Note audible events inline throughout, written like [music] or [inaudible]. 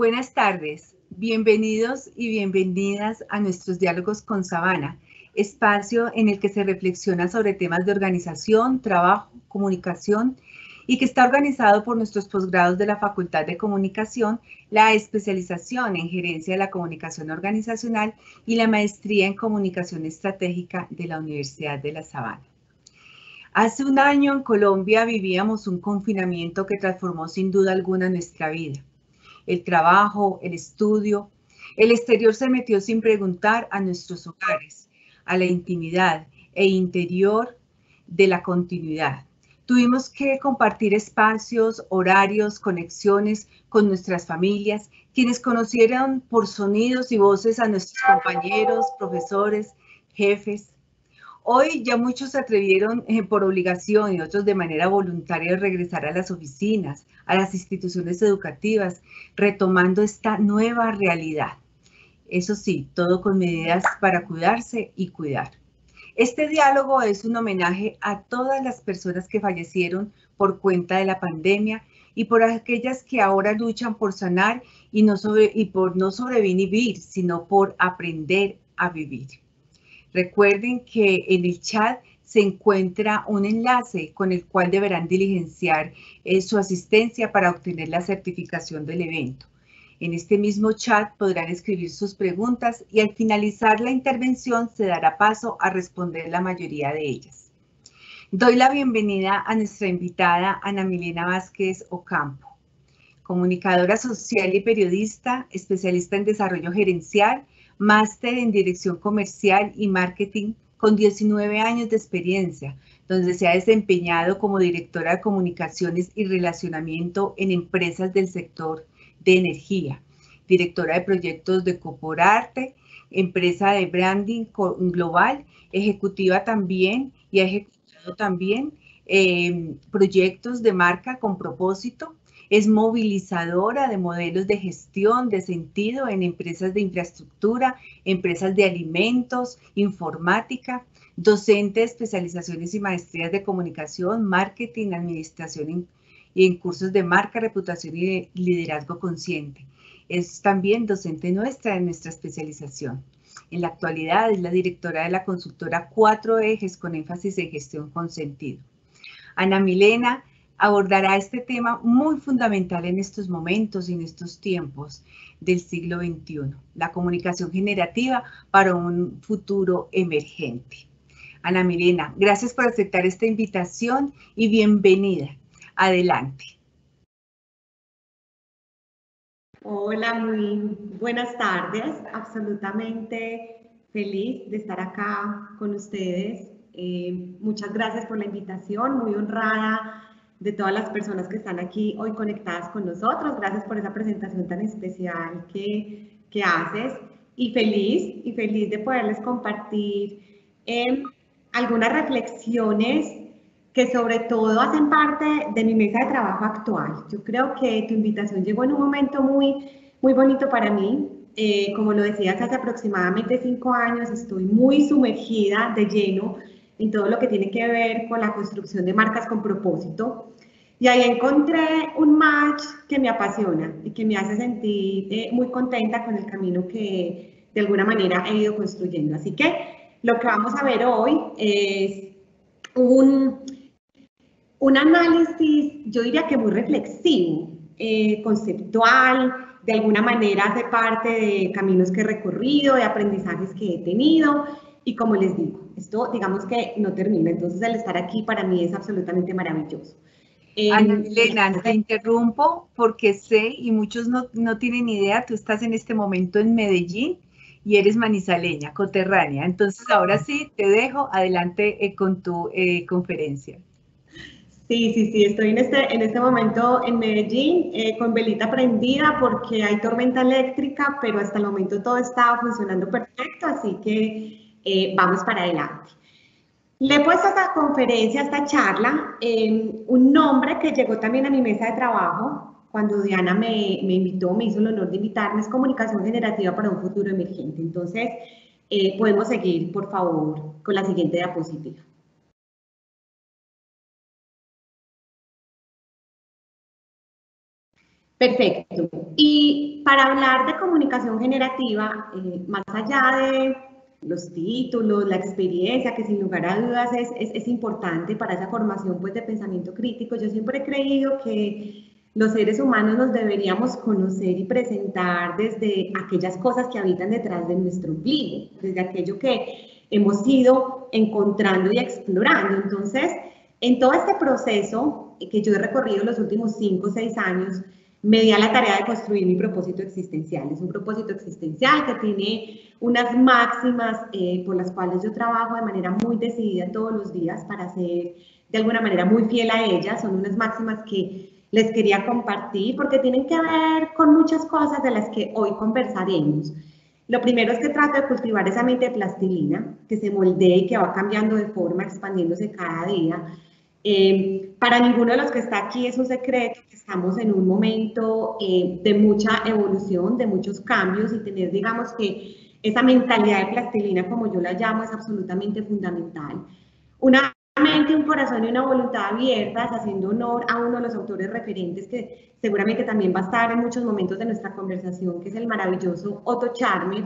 Buenas tardes, bienvenidos y bienvenidas a nuestros diálogos con Sabana, espacio en el que se reflexiona sobre temas de organización, trabajo, comunicación y que está organizado por nuestros posgrados de la Facultad de Comunicación, la especialización en gerencia de la comunicación organizacional y la maestría en comunicación estratégica de la Universidad de La Sabana. Hace un año en Colombia vivíamos un confinamiento que transformó sin duda alguna nuestra vida. El trabajo, el estudio, el exterior se metió sin preguntar a nuestros hogares, a la intimidad e interior de la continuidad. Tuvimos que compartir espacios, horarios, conexiones con nuestras familias, quienes conocieron por sonidos y voces a nuestros compañeros, profesores, jefes, Hoy ya muchos se atrevieron eh, por obligación y otros de manera voluntaria a regresar a las oficinas, a las instituciones educativas, retomando esta nueva realidad. Eso sí, todo con medidas para cuidarse y cuidar. Este diálogo es un homenaje a todas las personas que fallecieron por cuenta de la pandemia y por aquellas que ahora luchan por sanar y, no y por no sobrevivir, sino por aprender a vivir. Recuerden que en el chat se encuentra un enlace con el cual deberán diligenciar eh, su asistencia para obtener la certificación del evento. En este mismo chat podrán escribir sus preguntas y al finalizar la intervención se dará paso a responder la mayoría de ellas. Doy la bienvenida a nuestra invitada Ana Milena Vázquez Ocampo, comunicadora social y periodista, especialista en desarrollo gerencial máster en Dirección Comercial y Marketing con 19 años de experiencia, donde se ha desempeñado como directora de comunicaciones y relacionamiento en empresas del sector de energía, directora de proyectos de Coporarte, empresa de branding global, ejecutiva también y ha ejecutado también eh, proyectos de marca con propósito es movilizadora de modelos de gestión de sentido en empresas de infraestructura, empresas de alimentos, informática, docente de especializaciones y maestrías de comunicación, marketing, administración y en cursos de marca, reputación y liderazgo consciente. Es también docente nuestra en nuestra especialización. En la actualidad es la directora de la consultora Cuatro Ejes con énfasis en gestión con sentido. Ana Milena abordará este tema muy fundamental en estos momentos y en estos tiempos del siglo XXI, la comunicación generativa para un futuro emergente. Ana Milena, gracias por aceptar esta invitación y bienvenida. Adelante. Hola, muy buenas tardes. Absolutamente feliz de estar acá con ustedes. Eh, muchas gracias por la invitación, muy honrada de todas las personas que están aquí hoy conectadas con nosotros. Gracias por esa presentación tan especial que, que haces y feliz, y feliz de poderles compartir eh, algunas reflexiones que sobre todo hacen parte de mi mesa de trabajo actual. Yo creo que tu invitación llegó en un momento muy, muy bonito para mí. Eh, como lo decías, hace aproximadamente cinco años estoy muy sumergida de lleno en todo lo que tiene que ver con la construcción de marcas con propósito. Y ahí encontré un match que me apasiona y que me hace sentir eh, muy contenta con el camino que de alguna manera he ido construyendo. Así que lo que vamos a ver hoy es un, un análisis, yo diría que muy reflexivo, eh, conceptual, de alguna manera hace parte de caminos que he recorrido, de aprendizajes que he tenido y como les digo, esto digamos que no termina, entonces el estar aquí para mí es absolutamente maravilloso. Ana Elena, te interrumpo porque sé y muchos no, no, tienen idea, tú estás en este momento en Medellín y eres manizaleña, coterránea. Entonces ahora sí, te dejo adelante eh, con tu eh, conferencia. Sí, sí, sí, estoy en este, en este momento en Medellín eh, con velita prendida porque hay tormenta eléctrica, pero hasta el momento todo está funcionando perfecto, así que eh, vamos para adelante. Le he puesto a esta conferencia, a esta charla, un nombre que llegó también a mi mesa de trabajo cuando Diana me, me, invitó, me hizo el honor de invitarme, es comunicación generativa para un futuro emergente. Entonces, eh, podemos seguir, por favor, con la siguiente diapositiva. Perfecto. Y para hablar de comunicación generativa, eh, más allá de los títulos, la experiencia, que sin lugar a dudas es, es, importante para esa formación pues, de pensamiento crítico, yo siempre he creído que los seres humanos nos deberíamos conocer y presentar desde aquellas cosas que habitan detrás de nuestro ombligo, desde aquello que hemos ido encontrando y explorando. Entonces, en todo este proceso que yo he recorrido los últimos cinco o seis años, me di a la tarea de construir mi propósito existencial. Es un propósito existencial que tiene unas máximas eh, por las cuales yo trabajo de manera muy decidida todos los días para ser de alguna manera muy fiel a ellas. Son unas máximas que les quería compartir porque tienen que ver con muchas cosas de las que hoy conversaremos. Lo primero es que trato de cultivar esa mente de plastilina, que se moldee y que va cambiando de forma, expandiéndose cada día eh, para ninguno de los que está aquí es un secreto que estamos en un momento eh, de mucha evolución, de muchos cambios y tener, digamos que esa mentalidad de plastilina, como yo la llamo, es absolutamente fundamental. Una mente, un corazón y una voluntad abiertas, haciendo honor a uno de los autores referentes que seguramente también va a estar en muchos momentos de nuestra conversación, que es el maravilloso Otto Charmer,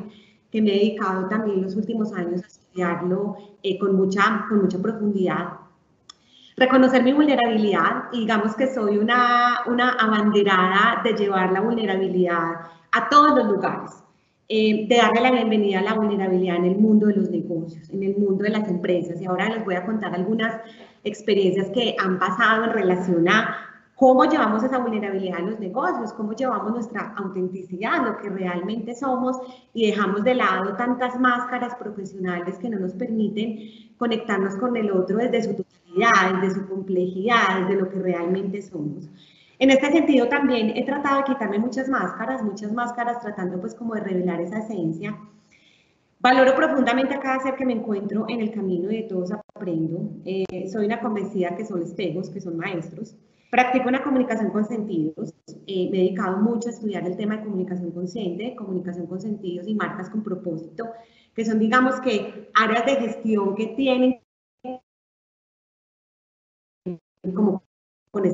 que me he dedicado también los últimos años a estudiarlo eh, con, mucha, con mucha profundidad reconocer mi vulnerabilidad y digamos que soy una, una abanderada de llevar la vulnerabilidad a todos los lugares, eh, de darle la bienvenida a la vulnerabilidad en el mundo de los negocios, en el mundo de las empresas. Y ahora les voy a contar algunas experiencias que han pasado en relación a cómo llevamos esa vulnerabilidad en los negocios, cómo llevamos nuestra autenticidad, lo que realmente somos y dejamos de lado tantas máscaras profesionales que no nos permiten conectarnos con el otro desde su desde su complejidad, desde lo que realmente somos. En este sentido también he tratado de quitarme muchas máscaras, muchas máscaras tratando pues como de revelar esa esencia. Valoro profundamente a cada ser que me encuentro en el camino y de todos aprendo. Eh, soy una convencida que son espejos, que son maestros. Practico una comunicación con sentidos. Eh, me he dedicado mucho a estudiar el tema de comunicación consciente, comunicación con sentidos y marcas con propósito que son, digamos que, áreas de gestión que tienen como con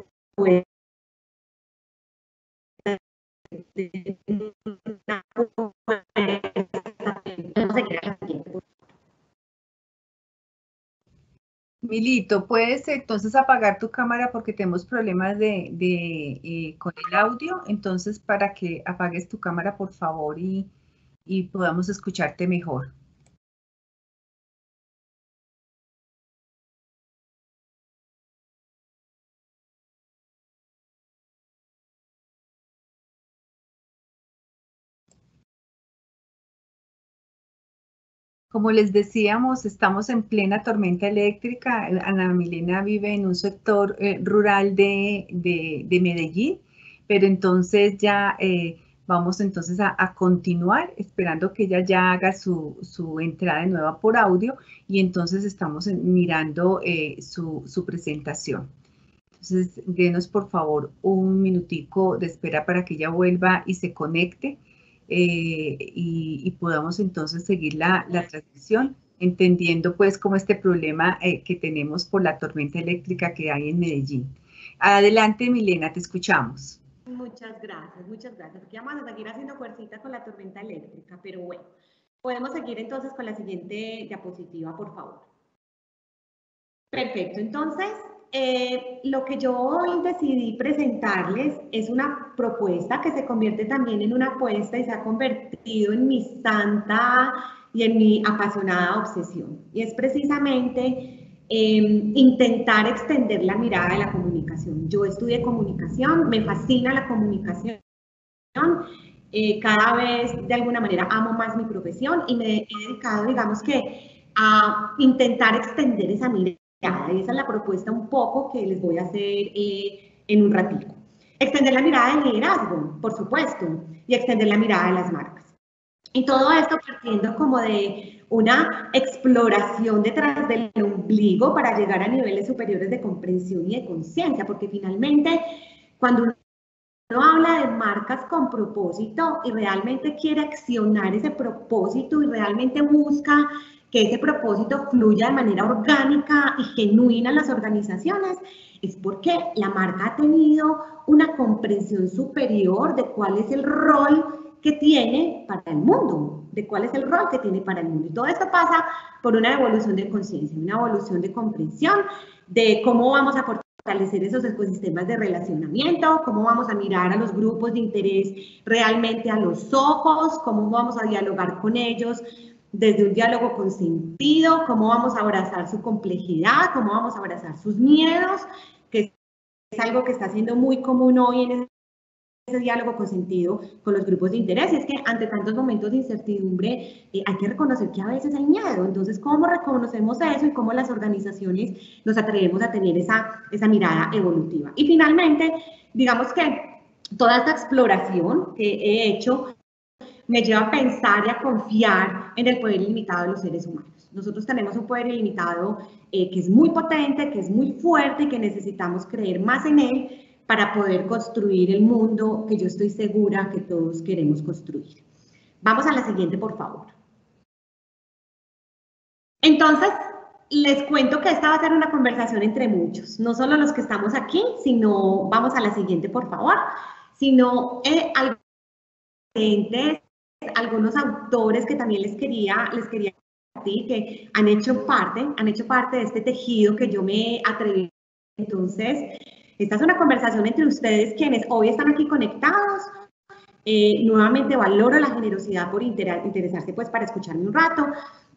Milito, puedes entonces apagar tu cámara porque tenemos problemas de, de eh, con el audio, entonces para que apagues tu cámara por favor y, y podamos escucharte mejor. Como les decíamos, estamos en plena tormenta eléctrica. Ana Milena vive en un sector eh, rural de, Medellín, pero entonces ya eh, Vamos entonces a, continuar esperando que ella ya haga su, entrada de nueva por audio y entonces estamos mirando eh, su, presentación. Entonces, denos por favor un minutico de espera para que ella vuelva y se conecte eh, y, podamos entonces seguir la, transmisión, entendiendo pues como este problema eh, que tenemos por la tormenta eléctrica que hay en Medellín. Adelante, Milena, te escuchamos. Muchas gracias, muchas gracias. Aquí vamos a seguir haciendo fuercita con la tormenta eléctrica, pero bueno, podemos seguir entonces con la siguiente diapositiva, por favor. Perfecto, entonces eh, lo que yo hoy decidí presentarles es una propuesta que se convierte también en una apuesta y se ha convertido en mi santa y en mi apasionada obsesión. Y es precisamente Em, intentar extender la mirada de la comunicación. Yo estudié comunicación, me fascina la comunicación, eh, cada vez de alguna manera amo más mi profesión y me he dedicado, digamos que, a intentar extender esa mirada. Esa es la propuesta un poco que les voy a hacer eh, en un ratito. Extender la mirada del liderazgo, por supuesto, y extender la mirada de las marcas. Y todo esto partiendo como de una exploración detrás del ombligo para llegar a niveles superiores de comprensión y de conciencia, porque finalmente cuando uno habla de marcas con propósito y realmente quiere accionar ese propósito y realmente busca que ese propósito fluya de manera orgánica y genuina en las organizaciones, es porque la marca ha tenido una comprensión superior de cuál es el rol que tiene para el mundo, de cuál es el rol que tiene para el mundo. Y todo esto pasa por una evolución de conciencia, una evolución de comprensión de cómo vamos a fortalecer esos ecosistemas de relacionamiento, cómo vamos a mirar a los grupos de interés realmente a los ojos, cómo vamos a dialogar con ellos desde un diálogo con sentido, cómo vamos a abrazar su complejidad, cómo vamos a abrazar sus miedos, que es algo que está siendo muy común hoy en ese diálogo con sentido con los grupos de interés. Y es que ante tantos momentos de incertidumbre eh, hay que reconocer que a veces hay miedo. Entonces, ¿cómo reconocemos eso y cómo las organizaciones nos atrevemos a tener esa, esa mirada evolutiva? Y finalmente, digamos que toda esta exploración que he hecho me lleva a pensar y a confiar en el poder ilimitado de los seres humanos. Nosotros tenemos un poder ilimitado eh, que es muy potente, que es muy fuerte y que necesitamos creer más en él para poder construir el mundo que yo estoy segura que todos queremos construir. Vamos a la siguiente, por favor. Entonces, les cuento que esta va a ser una conversación entre muchos, no solo los que estamos aquí, sino, vamos a la siguiente, por favor, sino eh, algunos autores que también les quería, les quería decir que han hecho parte, han hecho parte de este tejido que yo me atreví. Entonces, esta es una conversación entre ustedes quienes hoy están aquí conectados. Eh, nuevamente valoro la generosidad por interesarse pues para escucharme un rato.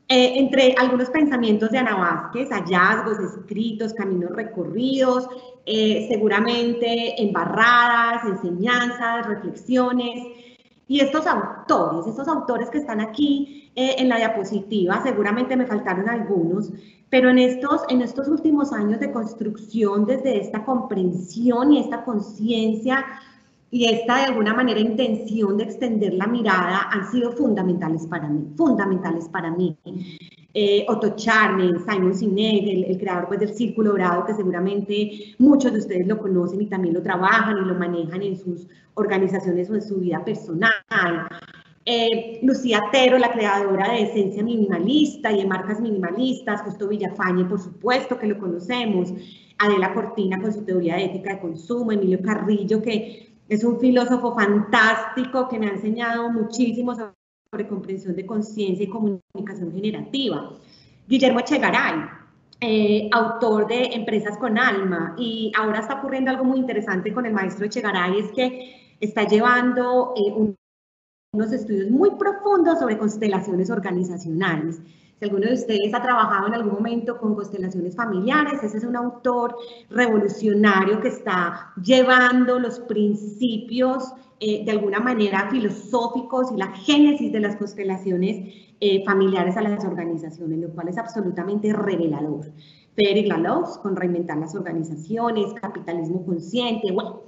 Eh, entre algunos pensamientos de Ana Vázquez, hallazgos, escritos, caminos recorridos, eh, seguramente embarradas, enseñanzas, reflexiones, y estos autores, estos autores que están aquí eh, en la diapositiva, seguramente me faltaron algunos, pero en estos, en estos últimos años de construcción, desde esta comprensión y esta conciencia y esta de alguna manera intención de extender la mirada han sido fundamentales para mí, fundamentales para mí. Eh, Otto Charmen, Simon Sinek, el, creador pues, del Círculo Dorado, que seguramente muchos de ustedes lo conocen y también lo trabajan y lo manejan en sus organizaciones o en su vida personal. Eh, Lucía Tero, la creadora de Esencia Minimalista y de marcas minimalistas, Justo Villafañe, por supuesto que lo conocemos, Adela Cortina con su teoría de ética de consumo, Emilio Carrillo, que es un filósofo fantástico que me ha enseñado muchísimo sobre sobre comprensión de conciencia y comunicación generativa. Guillermo Echegaray, eh, autor de Empresas con Alma, y ahora está ocurriendo algo muy interesante con el maestro Echegaray, es que está llevando eh, unos estudios muy profundos sobre constelaciones organizacionales. Si alguno de ustedes ha trabajado en algún momento con constelaciones familiares, ese es un autor revolucionario que está llevando los principios eh, de alguna manera filosóficos y la génesis de las constelaciones eh, familiares a las organizaciones, lo cual es absolutamente revelador. Frederick Laloux con Reinventar las Organizaciones, Capitalismo Consciente, bueno,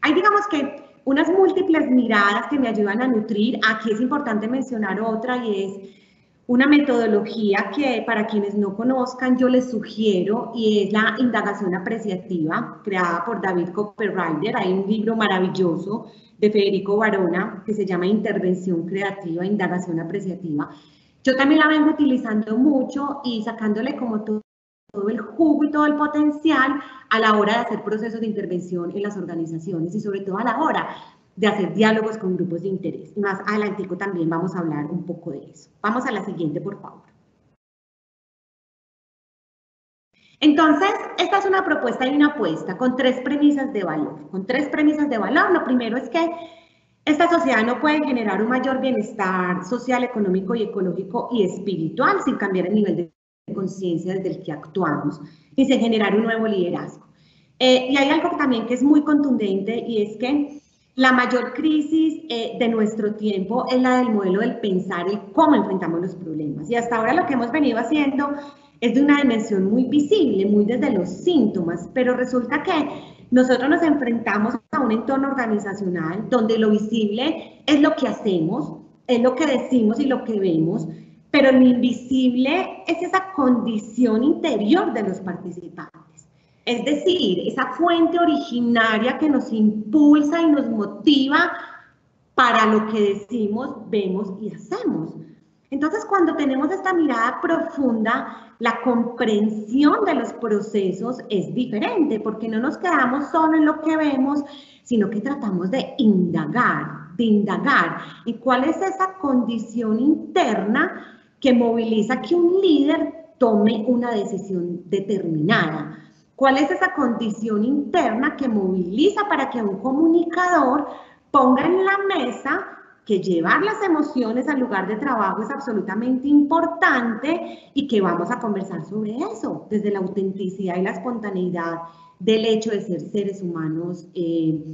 hay digamos que unas múltiples miradas que me ayudan a nutrir. Aquí es importante mencionar otra y es una metodología que para quienes no conozcan yo les sugiero y es la indagación apreciativa creada por David Copperrider. Hay un libro maravilloso de Federico Barona que se llama Intervención Creativa, Indagación Apreciativa. Yo también la vengo utilizando mucho y sacándole como todo, todo el jugo y todo el potencial a la hora de hacer procesos de intervención en las organizaciones y sobre todo a la hora de hacer diálogos con grupos de interés. Más adelantico también vamos a hablar un poco de eso. Vamos a la siguiente, por favor. Entonces, esta es una propuesta y una apuesta con tres premisas de valor. Con tres premisas de valor. Lo primero es que esta sociedad no puede generar un mayor bienestar social, económico y ecológico y espiritual sin cambiar el nivel de conciencia desde el que actuamos y sin generar un nuevo liderazgo. Eh, y hay algo también que es muy contundente y es que la mayor crisis eh, de nuestro tiempo es la del modelo del pensar y cómo enfrentamos los problemas. Y hasta ahora lo que hemos venido haciendo es de una dimensión muy visible, muy desde los síntomas, pero resulta que nosotros nos enfrentamos a un entorno organizacional donde lo visible es lo que hacemos, es lo que decimos y lo que vemos, pero lo invisible es esa condición interior de los participantes. Es decir, esa fuente originaria que nos impulsa y nos motiva para lo que decimos, vemos y hacemos. Entonces, cuando tenemos esta mirada profunda, la comprensión de los procesos es diferente, porque no nos quedamos solo en lo que vemos, sino que tratamos de indagar, de indagar. ¿Y cuál es esa condición interna que moviliza que un líder tome una decisión determinada? ¿Cuál es esa condición interna que moviliza para que un comunicador ponga en la mesa que llevar las emociones al lugar de trabajo es absolutamente importante y que vamos a conversar sobre eso, desde la autenticidad y la espontaneidad del hecho de ser seres humanos, eh,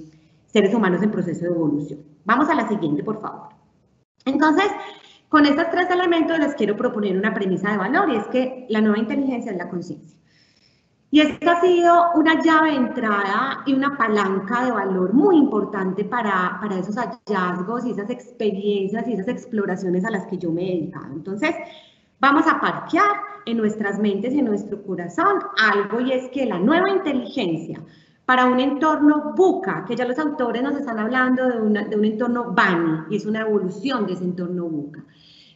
seres humanos en proceso de evolución. Vamos a la siguiente, por favor. Entonces, con estos tres elementos les quiero proponer una premisa de valor y es que la nueva inteligencia es la conciencia. Y esta ha sido una llave de entrada y una palanca de valor muy importante para, para esos hallazgos y esas experiencias y esas exploraciones a las que yo me he dedicado. Entonces, vamos a parquear en nuestras mentes y en nuestro corazón algo y es que la nueva inteligencia para un entorno buca, que ya los autores nos están hablando de, de un entorno Bani, y es una evolución de ese entorno buca.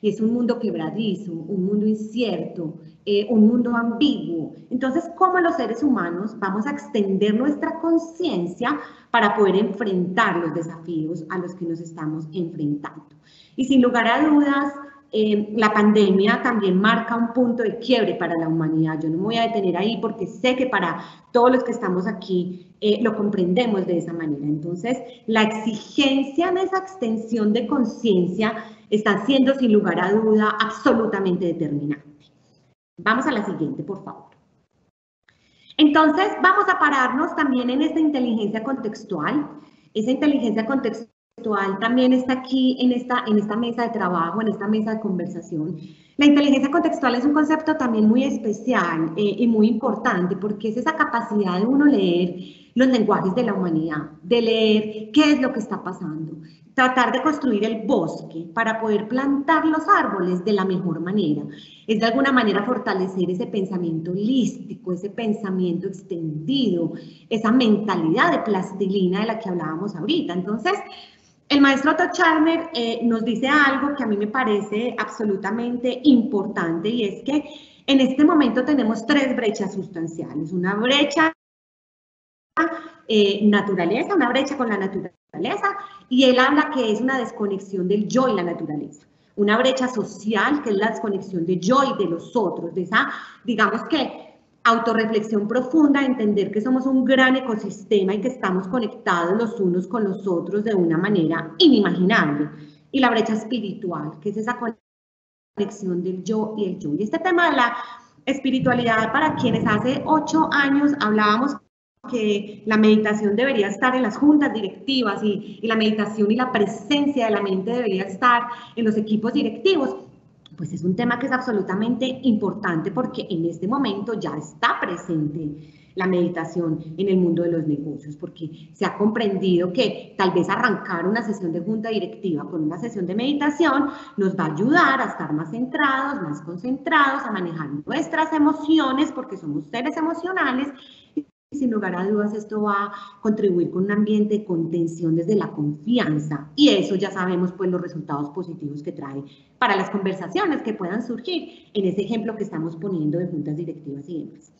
Y es un mundo quebradizo, un mundo incierto, eh, un mundo ambiguo. Entonces, ¿cómo los seres humanos vamos a extender nuestra conciencia para poder enfrentar los desafíos a los que nos estamos enfrentando? Y sin lugar a dudas, eh, la pandemia también marca un punto de quiebre para la humanidad. Yo no me voy a detener ahí porque sé que para todos los que estamos aquí eh, lo comprendemos de esa manera. Entonces, la exigencia de esa extensión de conciencia está siendo sin lugar a duda absolutamente determinante. Vamos a la siguiente, por favor. Entonces, vamos a pararnos también en esta inteligencia contextual. Esa inteligencia contextual también está aquí en esta, en esta mesa de trabajo, en esta mesa de conversación. La inteligencia contextual es un concepto también muy especial eh, y muy importante porque es esa capacidad de uno leer los lenguajes de la humanidad, de leer qué es lo que está pasando, tratar de construir el bosque para poder plantar los árboles de la mejor manera. Es de alguna manera fortalecer ese pensamiento holístico, ese pensamiento extendido, esa mentalidad de plastilina de la que hablábamos ahorita. Entonces, el maestro Otto Charmer eh, nos dice algo que a mí me parece absolutamente importante y es que en este momento tenemos tres brechas sustanciales. Una brecha eh, naturaleza, una brecha con la naturaleza y él habla que es una desconexión del yo y la naturaleza. Una brecha social que es la desconexión de yo y de los otros, de esa, digamos que, autorreflexión profunda, entender que somos un gran ecosistema y que estamos conectados los unos con los otros de una manera inimaginable. Y la brecha espiritual, que es esa conexión del yo y el yo. Y este tema de la espiritualidad, para quienes hace ocho años hablábamos que la meditación debería estar en las juntas directivas y, la meditación y la presencia de la mente debería estar en los equipos directivos, pues es un tema que es absolutamente importante porque en este momento ya está presente la meditación en el mundo de los negocios, porque se ha comprendido que tal vez arrancar una sesión de junta directiva con una sesión de meditación nos va a ayudar a estar más centrados, más concentrados, a manejar nuestras emociones, porque somos seres emocionales, sin lugar a dudas esto va a contribuir con un ambiente de contención desde la confianza y eso ya sabemos pues los resultados positivos que trae para las conversaciones que puedan surgir en ese ejemplo que estamos poniendo de juntas directivas y demás.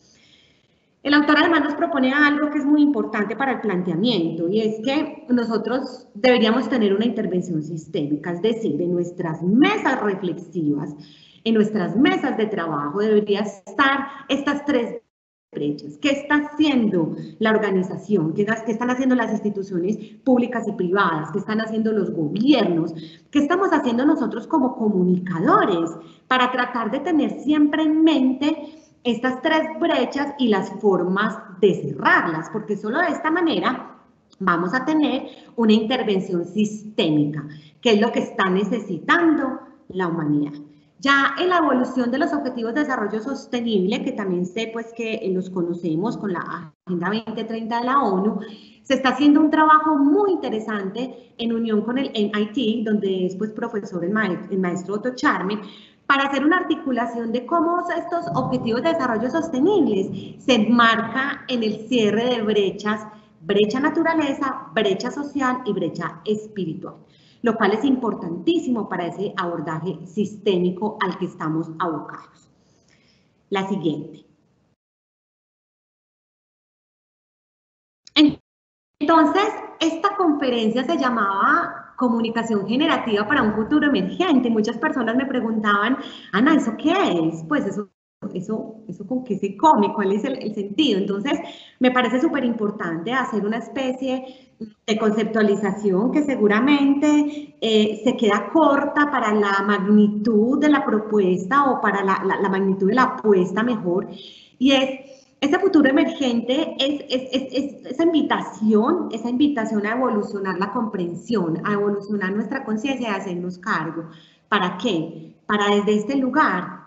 El autor además nos propone algo que es muy importante para el planteamiento y es que nosotros deberíamos tener una intervención sistémica, es decir, en nuestras mesas reflexivas, en nuestras mesas de trabajo debería estar estas tres brechas. ¿Qué está haciendo la organización? ¿Qué, están haciendo las instituciones públicas y privadas? ¿Qué están haciendo los gobiernos? ¿Qué estamos haciendo nosotros como comunicadores para tratar de tener siempre en mente estas tres brechas y las formas de cerrarlas? Porque solo de esta manera vamos a tener una intervención sistémica, que es lo que está necesitando la humanidad. Ya en la evolución de los Objetivos de Desarrollo Sostenible, que también sé pues que los conocemos con la Agenda 2030 de la ONU, se está haciendo un trabajo muy interesante en unión con el MIT, donde es pues profesor el, maestro, Otto Charme, para hacer una articulación de cómo estos Objetivos de Desarrollo Sostenibles se enmarca en el cierre de brechas, brecha naturaleza, brecha social y brecha espiritual. Lo cual es importantísimo para ese abordaje sistémico al que estamos abocados. La siguiente. Entonces, esta conferencia se llamaba Comunicación Generativa para un Futuro Emergente. Muchas personas me preguntaban, Ana, ¿eso qué es? Pues eso eso, eso con qué se come, cuál es el, sentido. Entonces, me parece súper importante hacer una especie de conceptualización que seguramente eh, se queda corta para la magnitud de la propuesta o para la, la, magnitud de la apuesta mejor. Y es, ese futuro emergente es, es, es, esa invitación, esa invitación a evolucionar la comprensión, a evolucionar nuestra conciencia y hacernos cargo. ¿Para qué? Para desde este lugar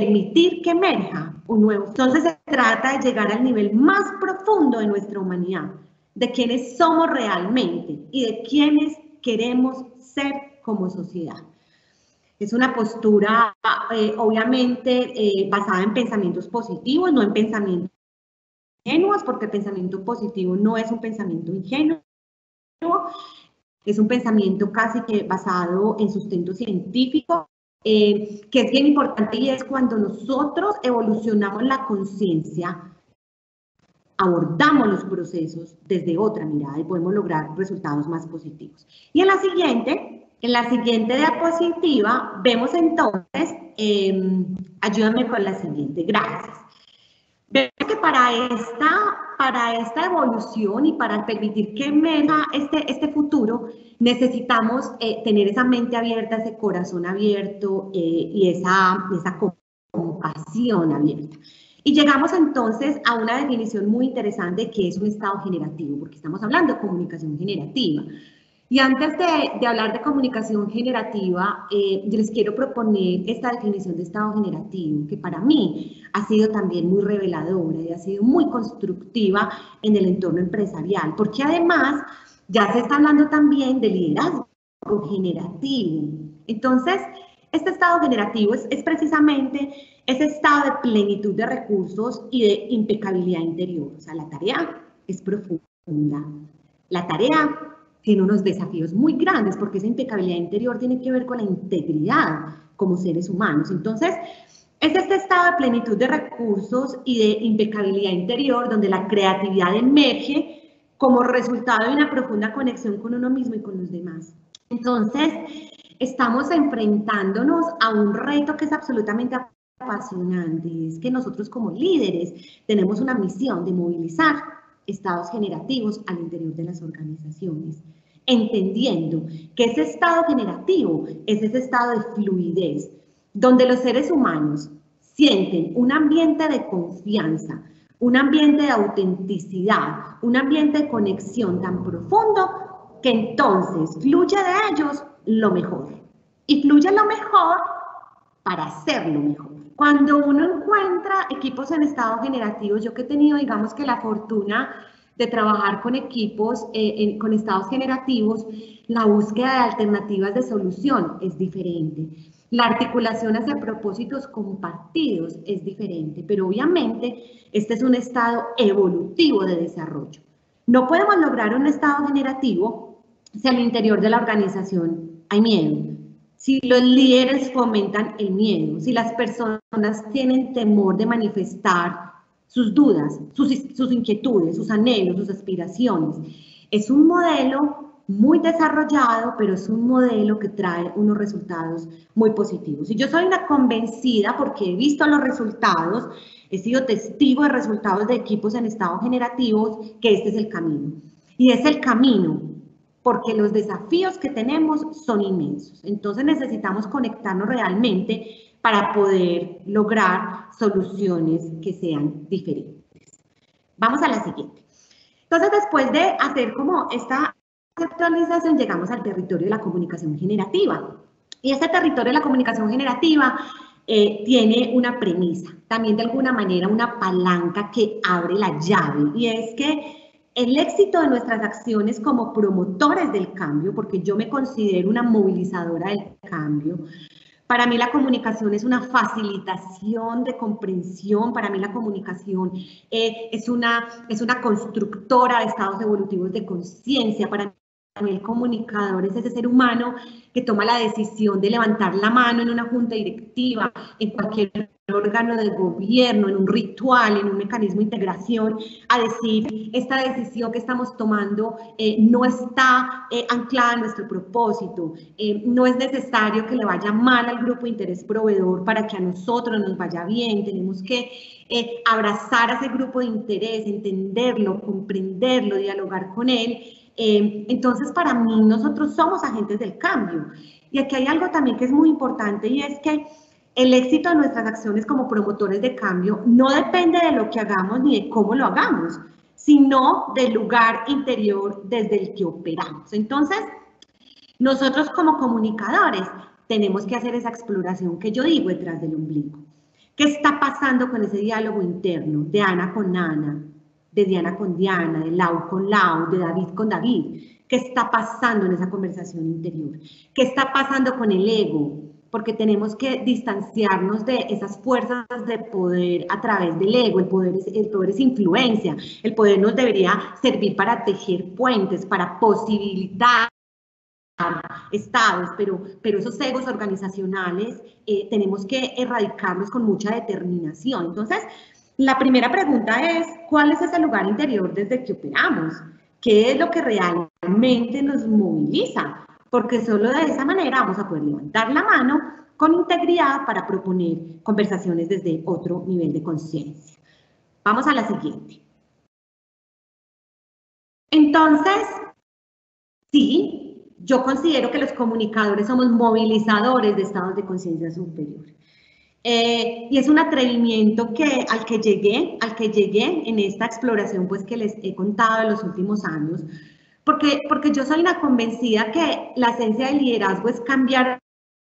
permitir que emerja un nuevo. Entonces se trata de llegar al nivel más profundo de nuestra humanidad, de quienes somos realmente y de quienes queremos ser como sociedad. Es una postura, eh, obviamente, eh, basada en pensamientos positivos, no en pensamientos ingenuos, porque el pensamiento positivo no es un pensamiento ingenuo, es un pensamiento casi que basado en sustento científico, eh, que es bien importante y es cuando nosotros evolucionamos la conciencia, abordamos los procesos desde otra mirada y podemos lograr resultados más positivos. Y en la siguiente, en la siguiente diapositiva, vemos entonces, eh, ayúdame con la siguiente, gracias. Vemos que para esta, para esta evolución y para permitir que emerja este, este futuro, necesitamos eh, tener esa mente abierta, ese corazón abierto eh, y esa, esa compasión abierta. Y llegamos entonces a una definición muy interesante que es un estado generativo, porque estamos hablando de comunicación generativa. Y antes de, hablar de comunicación generativa, eh, yo les quiero proponer esta definición de estado generativo, que para mí ha sido también muy reveladora y ha sido muy constructiva en el entorno empresarial, porque además ya se está hablando también de liderazgo generativo. Entonces, este estado generativo es, es precisamente ese estado de plenitud de recursos y de impecabilidad interior. O sea, la tarea es profunda. La tarea tiene unos desafíos muy grandes porque esa impecabilidad interior tiene que ver con la integridad como seres humanos. Entonces, es este estado de plenitud de recursos y de impecabilidad interior donde la creatividad emerge como resultado de una profunda conexión con uno mismo y con los demás. Entonces, estamos enfrentándonos a un reto que es absolutamente apasionante, es que nosotros como líderes tenemos una misión de movilizar estados generativos al interior de las organizaciones, entendiendo que ese estado generativo es ese estado de fluidez, donde los seres humanos sienten un ambiente de confianza, un ambiente de autenticidad, un ambiente de conexión tan profundo que entonces fluye de ellos lo mejor. Y fluye lo mejor para hacerlo mejor. Cuando uno encuentra equipos en estado generativo, yo que he tenido, digamos que la fortuna de trabajar con equipos eh, con estados generativos, la búsqueda de alternativas de solución es diferente. La articulación hacia propósitos compartidos es diferente, pero obviamente este es un estado evolutivo de desarrollo. No podemos lograr un estado generativo si al interior de la organización hay miedo, si los líderes fomentan el miedo, si las personas tienen temor de manifestar sus dudas, sus, sus, inquietudes, sus anhelos, sus aspiraciones. Es un modelo muy desarrollado, pero es un modelo que trae unos resultados muy positivos. Y yo soy una convencida porque he visto los resultados, he sido testigo de resultados de equipos en estados generativos, que este es el camino. Y es el camino porque los desafíos que tenemos son inmensos. Entonces necesitamos conectarnos realmente para poder lograr soluciones que sean diferentes. Vamos a la siguiente. Entonces, después de hacer como esta actualización, llegamos al territorio de la comunicación generativa. Y este territorio de la comunicación generativa eh, tiene una premisa, también de alguna manera una palanca que abre la llave, y es que el éxito de nuestras acciones como promotores del cambio, porque yo me considero una movilizadora del cambio, para mí la comunicación es una facilitación de comprensión, para mí la comunicación eh, es, una, es una constructora de estados evolutivos de conciencia, para el comunicador es ese ser humano que toma la decisión de levantar la mano en una junta directiva, en cualquier órgano de gobierno, en un ritual, en un mecanismo de integración, a decir, esta decisión que estamos tomando eh, no está eh, anclada en nuestro propósito, eh, no es necesario que le vaya mal al grupo de interés proveedor para que a nosotros nos vaya bien, tenemos que abrazar a ese grupo de interés, entenderlo, comprenderlo, dialogar con él. Eh, entonces, para mí, nosotros somos agentes del cambio. Y aquí hay algo también que es muy importante y es que el éxito de nuestras acciones como promotores de cambio no depende de lo que hagamos ni de cómo lo hagamos, sino del lugar interior desde el que operamos. Entonces, nosotros como comunicadores tenemos que hacer esa exploración que yo digo detrás del ombligo. ¿Qué está pasando con ese diálogo interno de Ana con Ana, de Diana con Diana, de Lau con Lau, de David con David. ¿Qué está pasando en esa conversación interior? ¿Qué está pasando con el ego? Porque tenemos que distanciarnos de esas fuerzas de poder a través del ego. El poder es, el poder es influencia. El poder nos debería servir para tejer puentes, para posibilitar estados, pero, pero esos egos organizacionales eh, tenemos que erradicarlos con mucha determinación. Entonces, la primera pregunta es, ¿cuál es ese lugar interior desde que operamos? ¿Qué es lo que realmente nos moviliza? Porque solo de esa manera vamos a poder levantar la mano con integridad para proponer conversaciones desde otro nivel de conciencia. Vamos a la siguiente. Entonces, sí, yo considero que los comunicadores somos movilizadores de estados de conciencia superior. Eh, y es un atrevimiento que, al que llegué, al que llegué en esta exploración pues que les he contado en los últimos años, porque, porque yo soy una convencida que la esencia del liderazgo es cambiar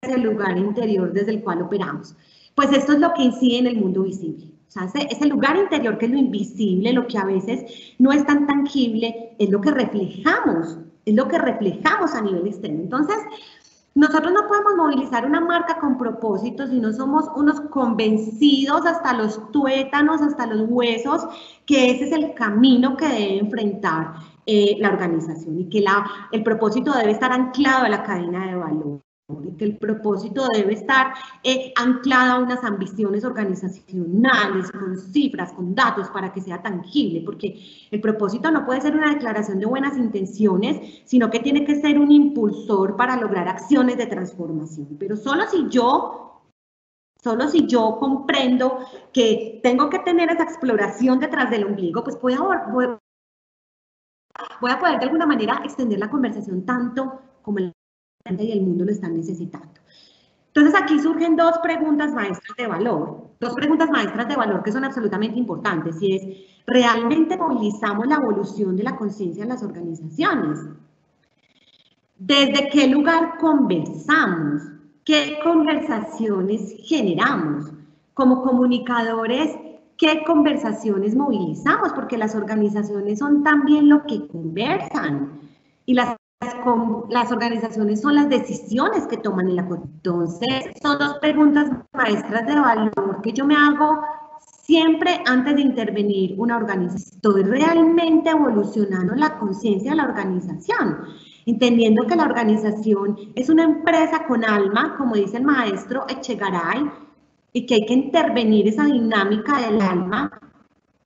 ese lugar interior desde el cual operamos. Pues esto es lo que incide en el mundo visible. O sea, ese, ese lugar interior que es lo invisible, lo que a veces no es tan tangible, es lo que reflejamos, es lo que reflejamos a nivel externo. Entonces, nosotros no podemos movilizar una marca con propósitos si no somos unos convencidos hasta los tuétanos, hasta los huesos, que ese es el camino que debe enfrentar eh, la organización y que la, el propósito debe estar anclado a la cadena de valor y que el propósito debe estar eh, anclado a unas ambiciones organizacionales, con cifras, con datos, para que sea tangible, porque el propósito no puede ser una declaración de buenas intenciones, sino que tiene que ser un impulsor para lograr acciones de transformación. Pero solo si yo, solo si yo comprendo que tengo que tener esa exploración detrás del ombligo, pues voy a, voy a poder de alguna manera extender la conversación tanto como el y el mundo lo están necesitando. Entonces aquí surgen dos preguntas maestras de valor, dos preguntas maestras de valor que son absolutamente importantes y es, ¿realmente movilizamos la evolución de la conciencia en las organizaciones? ¿Desde qué lugar conversamos? ¿Qué conversaciones generamos? Como comunicadores, ¿qué conversaciones movilizamos? Porque las organizaciones son también lo que conversan y las las organizaciones son las decisiones que toman en la Entonces, son dos preguntas maestras de valor que yo me hago siempre antes de intervenir una organización. Estoy realmente evolucionando la conciencia de la organización, entendiendo que la organización es una empresa con alma, como dice el maestro Echegaray, y que hay que intervenir esa dinámica del alma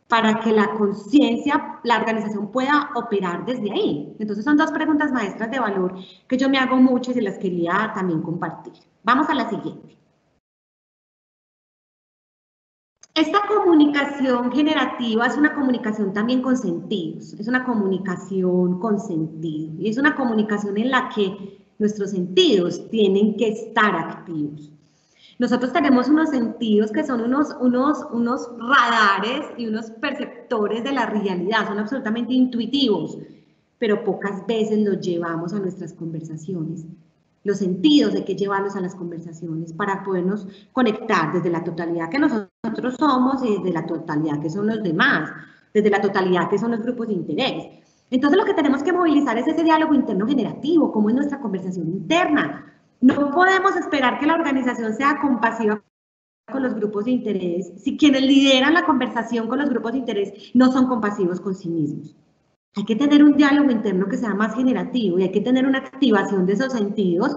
para que la conciencia, la organización pueda operar desde ahí. Entonces son dos preguntas maestras de valor que yo me hago mucho y se las quería también compartir. Vamos a la siguiente. Esta comunicación generativa es una comunicación también con sentidos, es una comunicación con sentido y es una comunicación en la que nuestros sentidos tienen que estar activos. Nosotros tenemos unos sentidos que son unos, unos, unos radares y unos perceptores de la realidad, son absolutamente intuitivos, pero pocas veces los llevamos a nuestras conversaciones. Los sentidos de que llevarlos a las conversaciones para podernos conectar desde la totalidad que nosotros somos y desde la totalidad que son los demás, desde la totalidad que son los grupos de interés. Entonces lo que tenemos que movilizar es ese diálogo interno generativo, como es nuestra conversación interna, no podemos esperar que la organización sea compasiva con los grupos de interés si quienes lideran la conversación con los grupos de interés no son compasivos con sí mismos. Hay que tener un diálogo interno que sea más generativo y hay que tener una activación de esos sentidos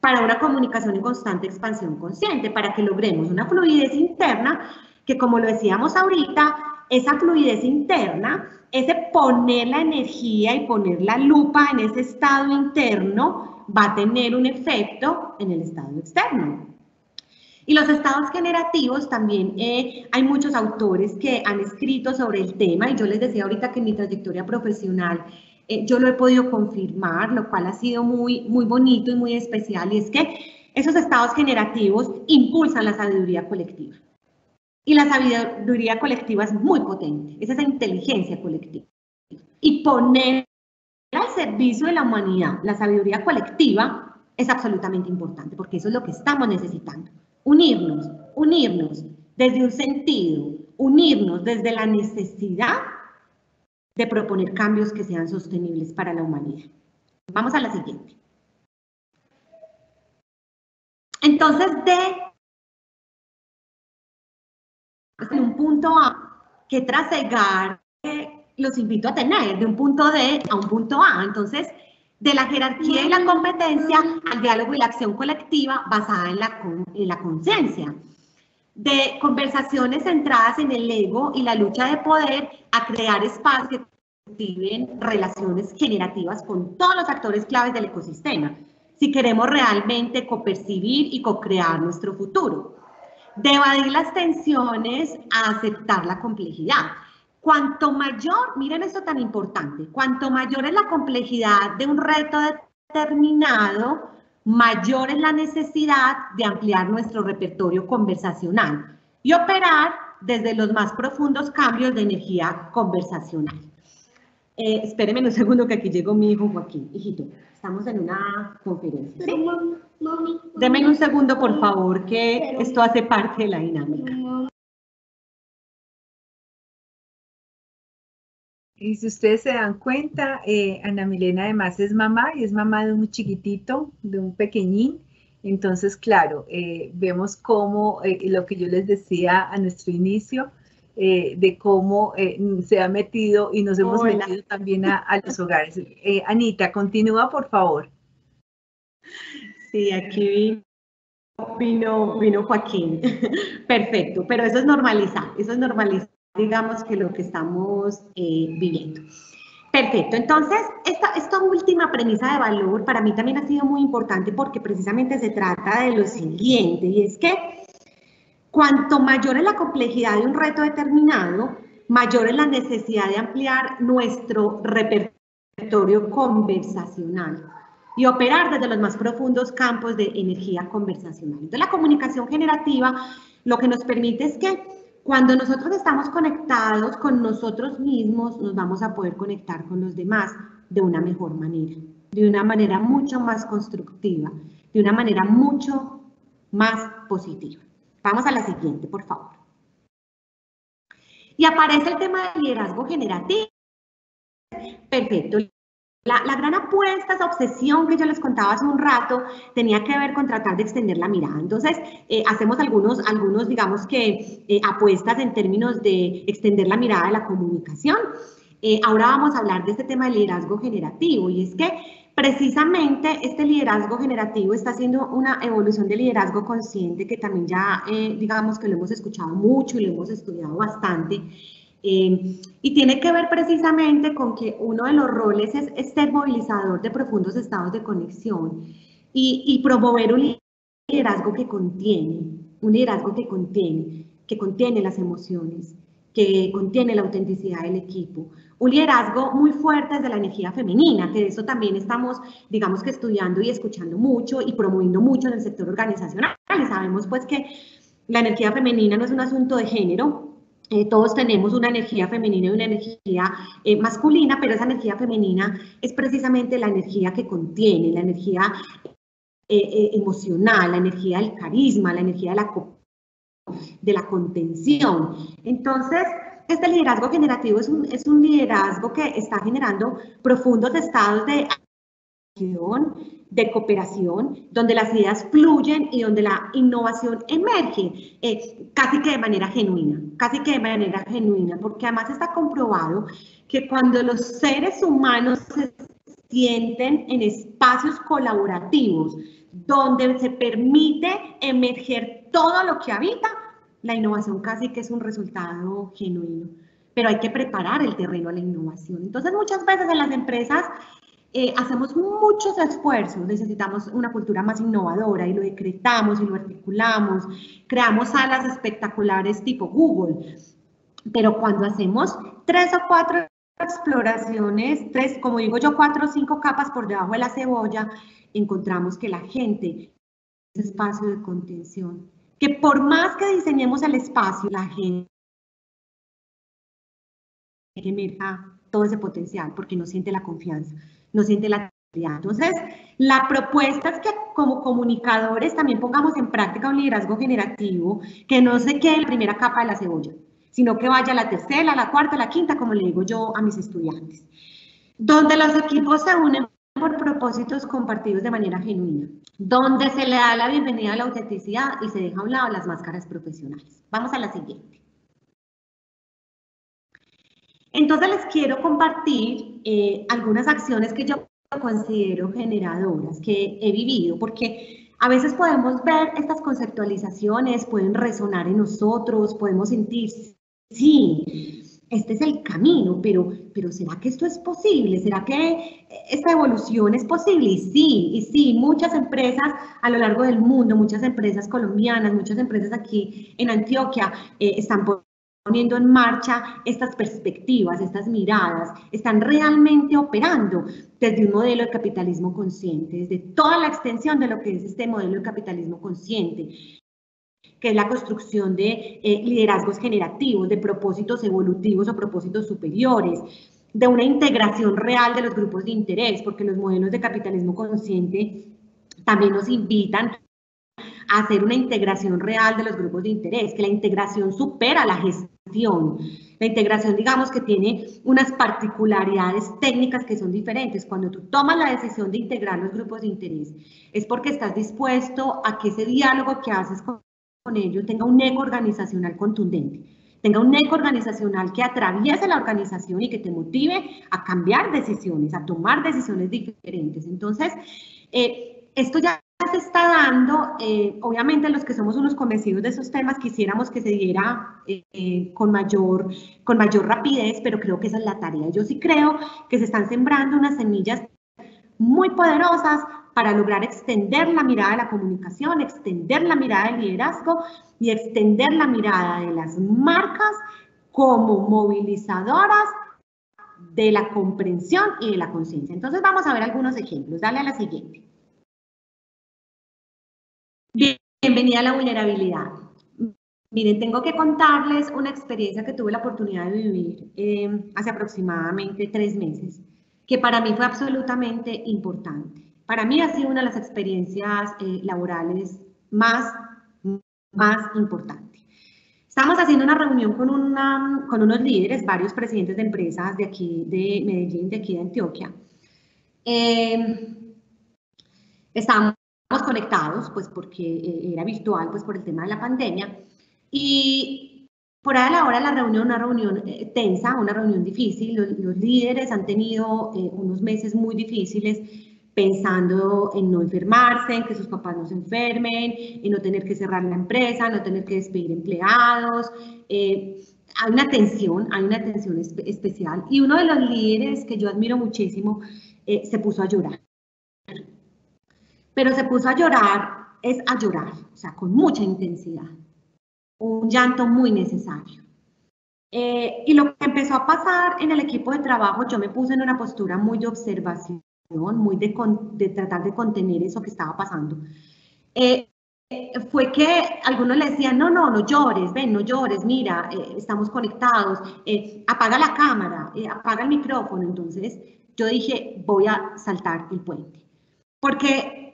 para una comunicación en constante expansión consciente, para que logremos una fluidez interna que, como lo decíamos ahorita, esa fluidez interna, ese poner la energía y poner la lupa en ese estado interno, va a tener un efecto en el estado externo. Y los estados generativos también, eh, hay muchos autores que han escrito sobre el tema y yo les decía ahorita que en mi trayectoria profesional eh, yo lo he podido confirmar, lo cual ha sido muy, muy bonito y muy especial y es que esos estados generativos impulsan la sabiduría colectiva. Y la sabiduría colectiva es muy potente, es esa inteligencia colectiva. Y poner servicio de la humanidad la sabiduría colectiva es absolutamente importante porque eso es lo que estamos necesitando unirnos, unirnos desde un sentido, unirnos desde la necesidad de proponer cambios que sean sostenibles para la humanidad. Vamos a la siguiente. Entonces, de en un punto A, que trasegar los invito a tener de un punto D a un punto A. Entonces, de la jerarquía y la competencia al diálogo y la acción colectiva basada en la, en la conciencia, de conversaciones centradas en el ego y la lucha de poder a crear espacios que cultiven relaciones generativas con todos los actores claves del ecosistema, si queremos realmente copercibir y co-crear nuestro futuro. De evadir las tensiones a aceptar la complejidad Cuanto mayor, miren esto tan importante, cuanto mayor es la complejidad de un reto determinado, mayor es la necesidad de ampliar nuestro repertorio conversacional y operar desde los más profundos cambios de energía conversacional. Eh, espérenme un segundo que aquí llegó mi hijo Joaquín. Hijito, estamos en una conferencia. ¿sí? Deme un segundo, por favor, que esto hace parte de la dinámica. Y si ustedes se dan cuenta, eh, Ana Milena además es mamá y es mamá de un chiquitito, de un pequeñín. Entonces, claro, eh, vemos cómo eh, lo que yo les decía a nuestro inicio, de cómo se ha metido y nos hemos metido también a, a los hogares. Anita, continúa, por favor. Sí, aquí vino, vino Joaquín. [laughs] Perfecto, pero eso es normalizar, eso es normalizar digamos que lo que estamos eh, viviendo. Perfecto, entonces esta, esta última premisa de valor para mí también ha sido muy importante porque precisamente se trata de lo siguiente y es que cuanto mayor es la complejidad de un reto determinado, mayor es la necesidad de ampliar nuestro repertorio conversacional y operar desde los más profundos campos de energía conversacional. Entonces la comunicación generativa lo que nos permite es que cuando nosotros estamos conectados con nosotros mismos, nos vamos a poder conectar con los demás de una mejor manera, de una manera mucho más constructiva, de una manera mucho más positiva. Vamos a la siguiente, por favor. Y aparece el tema del liderazgo generativo. Perfecto. La, gran apuesta, esa obsesión que yo les contaba hace un rato, tenía que ver con tratar de extender la mirada. Entonces, eh, hacemos algunos, algunos, digamos que, eh, apuestas en términos de extender la mirada de la comunicación. Eh, ahora vamos a hablar de este tema de liderazgo generativo y es que precisamente este liderazgo generativo está haciendo una evolución de liderazgo consciente que también ya, digamos que lo hemos escuchado mucho y lo hemos estudiado bastante. Eh, y tiene que ver precisamente con que uno de los roles es, ser movilizador de profundos estados de conexión y, y, promover un liderazgo que contiene, un liderazgo que contiene, que contiene las emociones, que contiene la autenticidad del equipo. Un liderazgo muy fuerte desde la energía femenina, que de eso también estamos, digamos que estudiando y escuchando mucho y promoviendo mucho en el sector organizacional. Y sabemos pues que la energía femenina no es un asunto de género, eh, todos tenemos una energía femenina y una energía eh, masculina, pero esa energía femenina es precisamente la energía que contiene, la energía eh, emocional, la energía del carisma, la energía de la, de la contención. Entonces, este liderazgo generativo es un, es un liderazgo que está generando profundos estados de de cooperación, donde las ideas fluyen y donde la innovación emerge, eh, casi que de manera genuina, casi que de manera genuina, porque además está comprobado que cuando los seres humanos se sienten en espacios colaborativos, donde se permite emerger todo lo que habita, la innovación casi que es un resultado genuino. Pero hay que preparar el terreno a la innovación. Entonces, muchas veces en las empresas eh, hacemos muchos esfuerzos, necesitamos una cultura más innovadora y lo decretamos y lo articulamos, creamos salas espectaculares tipo Google, pero cuando hacemos tres o cuatro exploraciones, tres, como digo yo, cuatro o cinco capas por debajo de la cebolla, encontramos que la gente es espacio de contención, que por más que diseñemos el espacio, la gente emerja todo ese potencial porque no siente la confianza no siente la entonces, la propuesta es que como comunicadores también pongamos en práctica un liderazgo generativo que no se quede en la primera capa de la cebolla, sino que vaya a la tercera, a la cuarta, a la quinta, como le digo yo a mis estudiantes. Donde los equipos se unen por propósitos compartidos de manera genuina, donde se le da la bienvenida a la autenticidad y se deja a un lado las máscaras profesionales. Vamos a la siguiente. Entonces les quiero compartir eh, algunas acciones que yo considero generadoras, que he vivido, porque a veces podemos ver estas conceptualizaciones, pueden resonar en nosotros, podemos sentir, sí, este es el camino, pero, pero ¿será que esto es posible? ¿Será que esta evolución es posible? Y sí, y sí, muchas empresas a lo largo del mundo, muchas empresas colombianas, muchas empresas aquí en Antioquia eh, están poniendo en marcha estas perspectivas, estas miradas, están realmente operando desde un modelo de capitalismo consciente, desde toda la extensión de lo que es este modelo de capitalismo consciente, que es la construcción de eh, liderazgos generativos, de propósitos evolutivos o propósitos superiores, de una integración real de los grupos de interés, porque los modelos de capitalismo consciente también nos invitan a hacer una integración real de los grupos de interés, que la integración supera la gestión la integración, digamos que tiene unas particularidades técnicas que son diferentes. Cuando tú tomas la decisión de integrar los grupos de interés, es porque estás dispuesto a que ese diálogo que haces con, ellos tenga un eco organizacional contundente, tenga un eco organizacional que atraviese la organización y que te motive a cambiar decisiones, a tomar decisiones diferentes. Entonces, eh, esto ya se está dando, eh, obviamente los que somos unos convencidos de esos temas quisiéramos que se diera eh, con, mayor, con mayor rapidez, pero creo que esa es la tarea. Yo sí creo que se están sembrando unas semillas muy poderosas para lograr extender la mirada de la comunicación, extender la mirada del liderazgo y extender la mirada de las marcas como movilizadoras de la comprensión y de la conciencia. Entonces vamos a ver algunos ejemplos. Dale a la siguiente. Bienvenida a la vulnerabilidad. Miren, tengo que contarles una experiencia que tuve la oportunidad de vivir em, hace aproximadamente tres meses, que para mí fue absolutamente importante. Para mí ha sido una de las experiencias eh, laborales más, más importantes. Estamos haciendo una reunión con, una, con unos líderes, varios presidentes de empresas de aquí, de Medellín, de aquí de Antioquia. Eh, estamos conectados, pues porque eh, era virtual, pues por el tema de la pandemia. Y por ahí a la hora de la reunión, una reunión eh, tensa, una reunión difícil, los, líderes han tenido eh, unos meses muy difíciles pensando en no enfermarse, en que sus papás no se enfermen, en no tener que cerrar la empresa, no tener que despedir empleados. hay una tensión, hay una tensión especial. Y uno de los líderes que yo admiro muchísimo se puso a llorar pero se puso a llorar, es a llorar, o sea, con mucha intensidad. Un llanto muy necesario. Eh, y lo que empezó a pasar en el equipo de trabajo, yo me puse en una postura muy de observación, muy de, tratar de contener eso que estaba pasando. Eh, fue que algunos le decían, no, no, no llores, ven, no llores, mira, eh, estamos conectados, apaga la cámara, apaga el micrófono. Entonces yo dije, voy a saltar el puente. Porque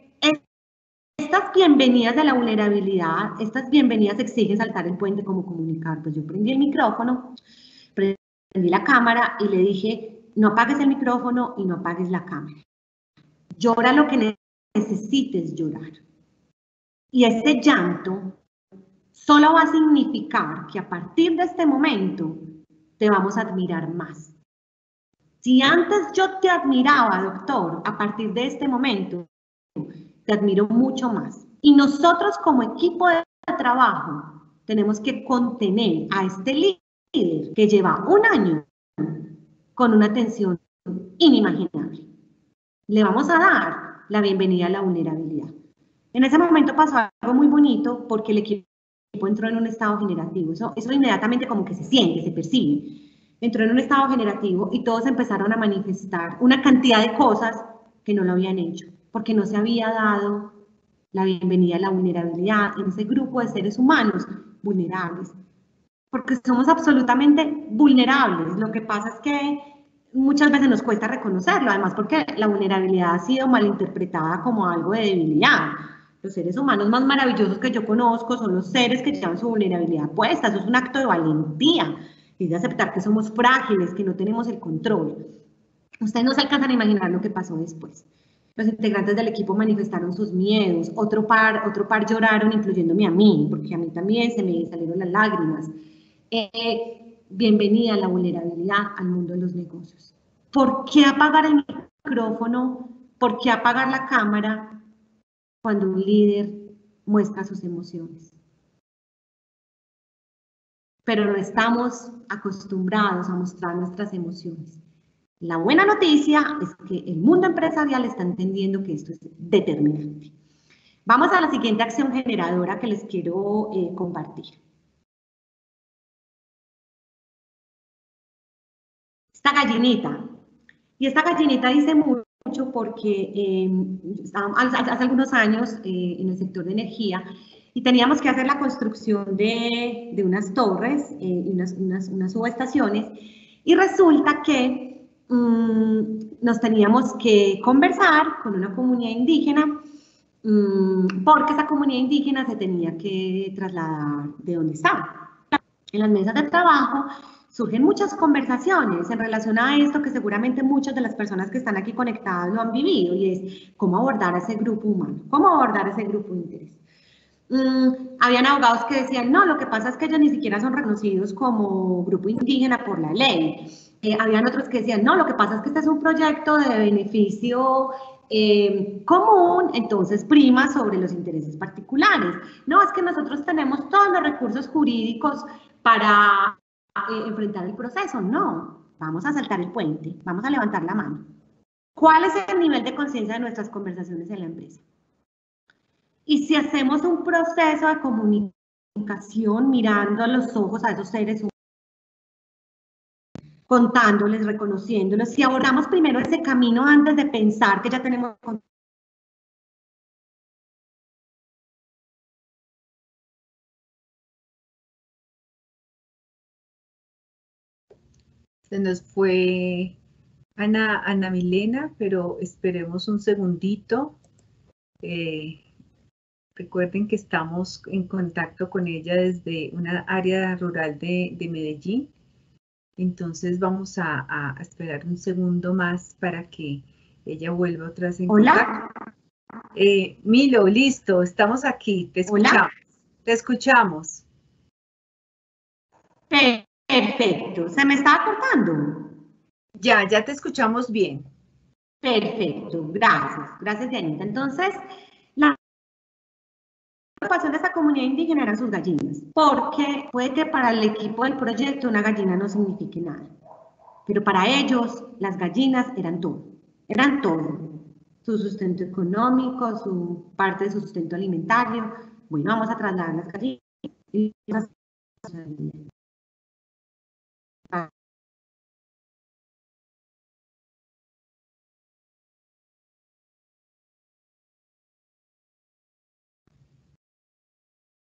estas bienvenidas de la vulnerabilidad, estas bienvenidas exigen saltar el puente como comunicar. Pues yo prendí el micrófono, prendí la cámara y le dije, no apagues el micrófono y no apagues la cámara. Llora lo que necesites llorar. Y ese llanto solo va a significar que a partir de este momento te vamos a admirar más. Si antes yo te admiraba, doctor, a partir de este momento, te admiro mucho más. Y nosotros como equipo de trabajo tenemos que contener a este líder que lleva un año con una tensión inimaginable. Le vamos a dar la bienvenida a la vulnerabilidad. En ese momento pasó algo muy bonito porque el equipo entró en un estado generativo. Eso, eso inmediatamente como que se siente, se percibe entró en un estado generativo y todos empezaron a manifestar una cantidad de cosas que no lo habían hecho, porque no se había dado la bienvenida a la vulnerabilidad en ese grupo de seres humanos vulnerables, porque somos absolutamente vulnerables. Lo que pasa es que muchas veces nos cuesta reconocerlo, además porque la vulnerabilidad ha sido malinterpretada como algo de debilidad. Los seres humanos más maravillosos que yo conozco son los seres que llevan su vulnerabilidad puesta, eso es un acto de valentía es de aceptar que somos frágiles, que no tenemos el control. Ustedes no se alcanzan a imaginar lo que pasó después. Los integrantes del equipo manifestaron sus miedos, otro par, otro par lloraron, incluyéndome a mí, porque a mí también se me salieron las lágrimas. Eh, bienvenida a la vulnerabilidad al mundo de los negocios. ¿Por qué apagar el micrófono? ¿Por qué apagar la cámara cuando un líder muestra sus emociones? pero no estamos acostumbrados a mostrar nuestras emociones. La buena noticia es que el mundo empresarial está entendiendo que esto es determinante. Vamos a la siguiente acción generadora que les quiero eh, compartir. Esta gallinita. Y esta gallinita dice mucho porque eh, hace algunos años eh, en el sector de energía y teníamos que hacer la construcción de, de unas torres eh, y unas, unas, unas, subestaciones y resulta que mmm, nos teníamos que conversar con una comunidad indígena mmm, porque esa comunidad indígena se tenía que trasladar de donde estaba. En las mesas de trabajo surgen muchas conversaciones en relación a esto que seguramente muchas de las personas que están aquí conectadas lo han vivido y es cómo abordar a ese grupo humano, cómo abordar a ese grupo de interés. Mm, habían abogados que decían, no, lo que pasa es que ellos ni siquiera son reconocidos como grupo indígena por la ley. Eh, habían otros que decían, no, lo que pasa es que este es un proyecto de beneficio eh, común, entonces prima sobre los intereses particulares. No, es que nosotros tenemos todos los recursos jurídicos para eh, enfrentar el proceso. No, vamos a saltar el puente, vamos a levantar la mano. ¿Cuál es el nivel de conciencia de nuestras conversaciones en la empresa? Y si hacemos un proceso de comunicación mirando a los ojos a esos seres contándoles, reconociéndolos, si abordamos primero ese camino antes de pensar que ya tenemos Se nos fue Ana, Ana Milena, pero esperemos un segundito. Eh, Recuerden que estamos en contacto con ella desde una área rural de, Medellín. Entonces vamos a, esperar un segundo más para que ella vuelva otra vez en Hola. Eh, Milo, listo, estamos aquí, te escuchamos. Te escuchamos. Perfecto, ¿se me estaba cortando? Ya, ya te escuchamos bien. Perfecto, gracias, gracias Dianita. Entonces, preocupación de esta comunidad indígena eran sus gallinas, porque puede que para el equipo del proyecto una gallina no signifique nada, pero para ellos las gallinas eran todo, eran todo, su sustento económico, su parte de su sustento alimentario. Bueno, vamos a trasladar las gallinas